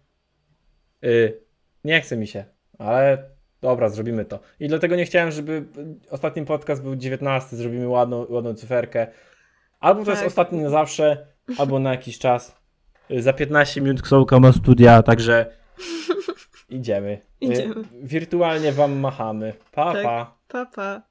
y, nie chce mi się, ale dobra, zrobimy to. I dlatego nie chciałem, żeby ostatni podcast był 19, zrobimy ładną, ładną cyferkę. Albo to jest Tak. ostatni na zawsze, albo na jakiś czas. Y, Za 15 minut Ksołka ma studia, także idziemy. Y, Idziemy. Wirtualnie wam machamy. Pa, Tak. pa. Pa, pa.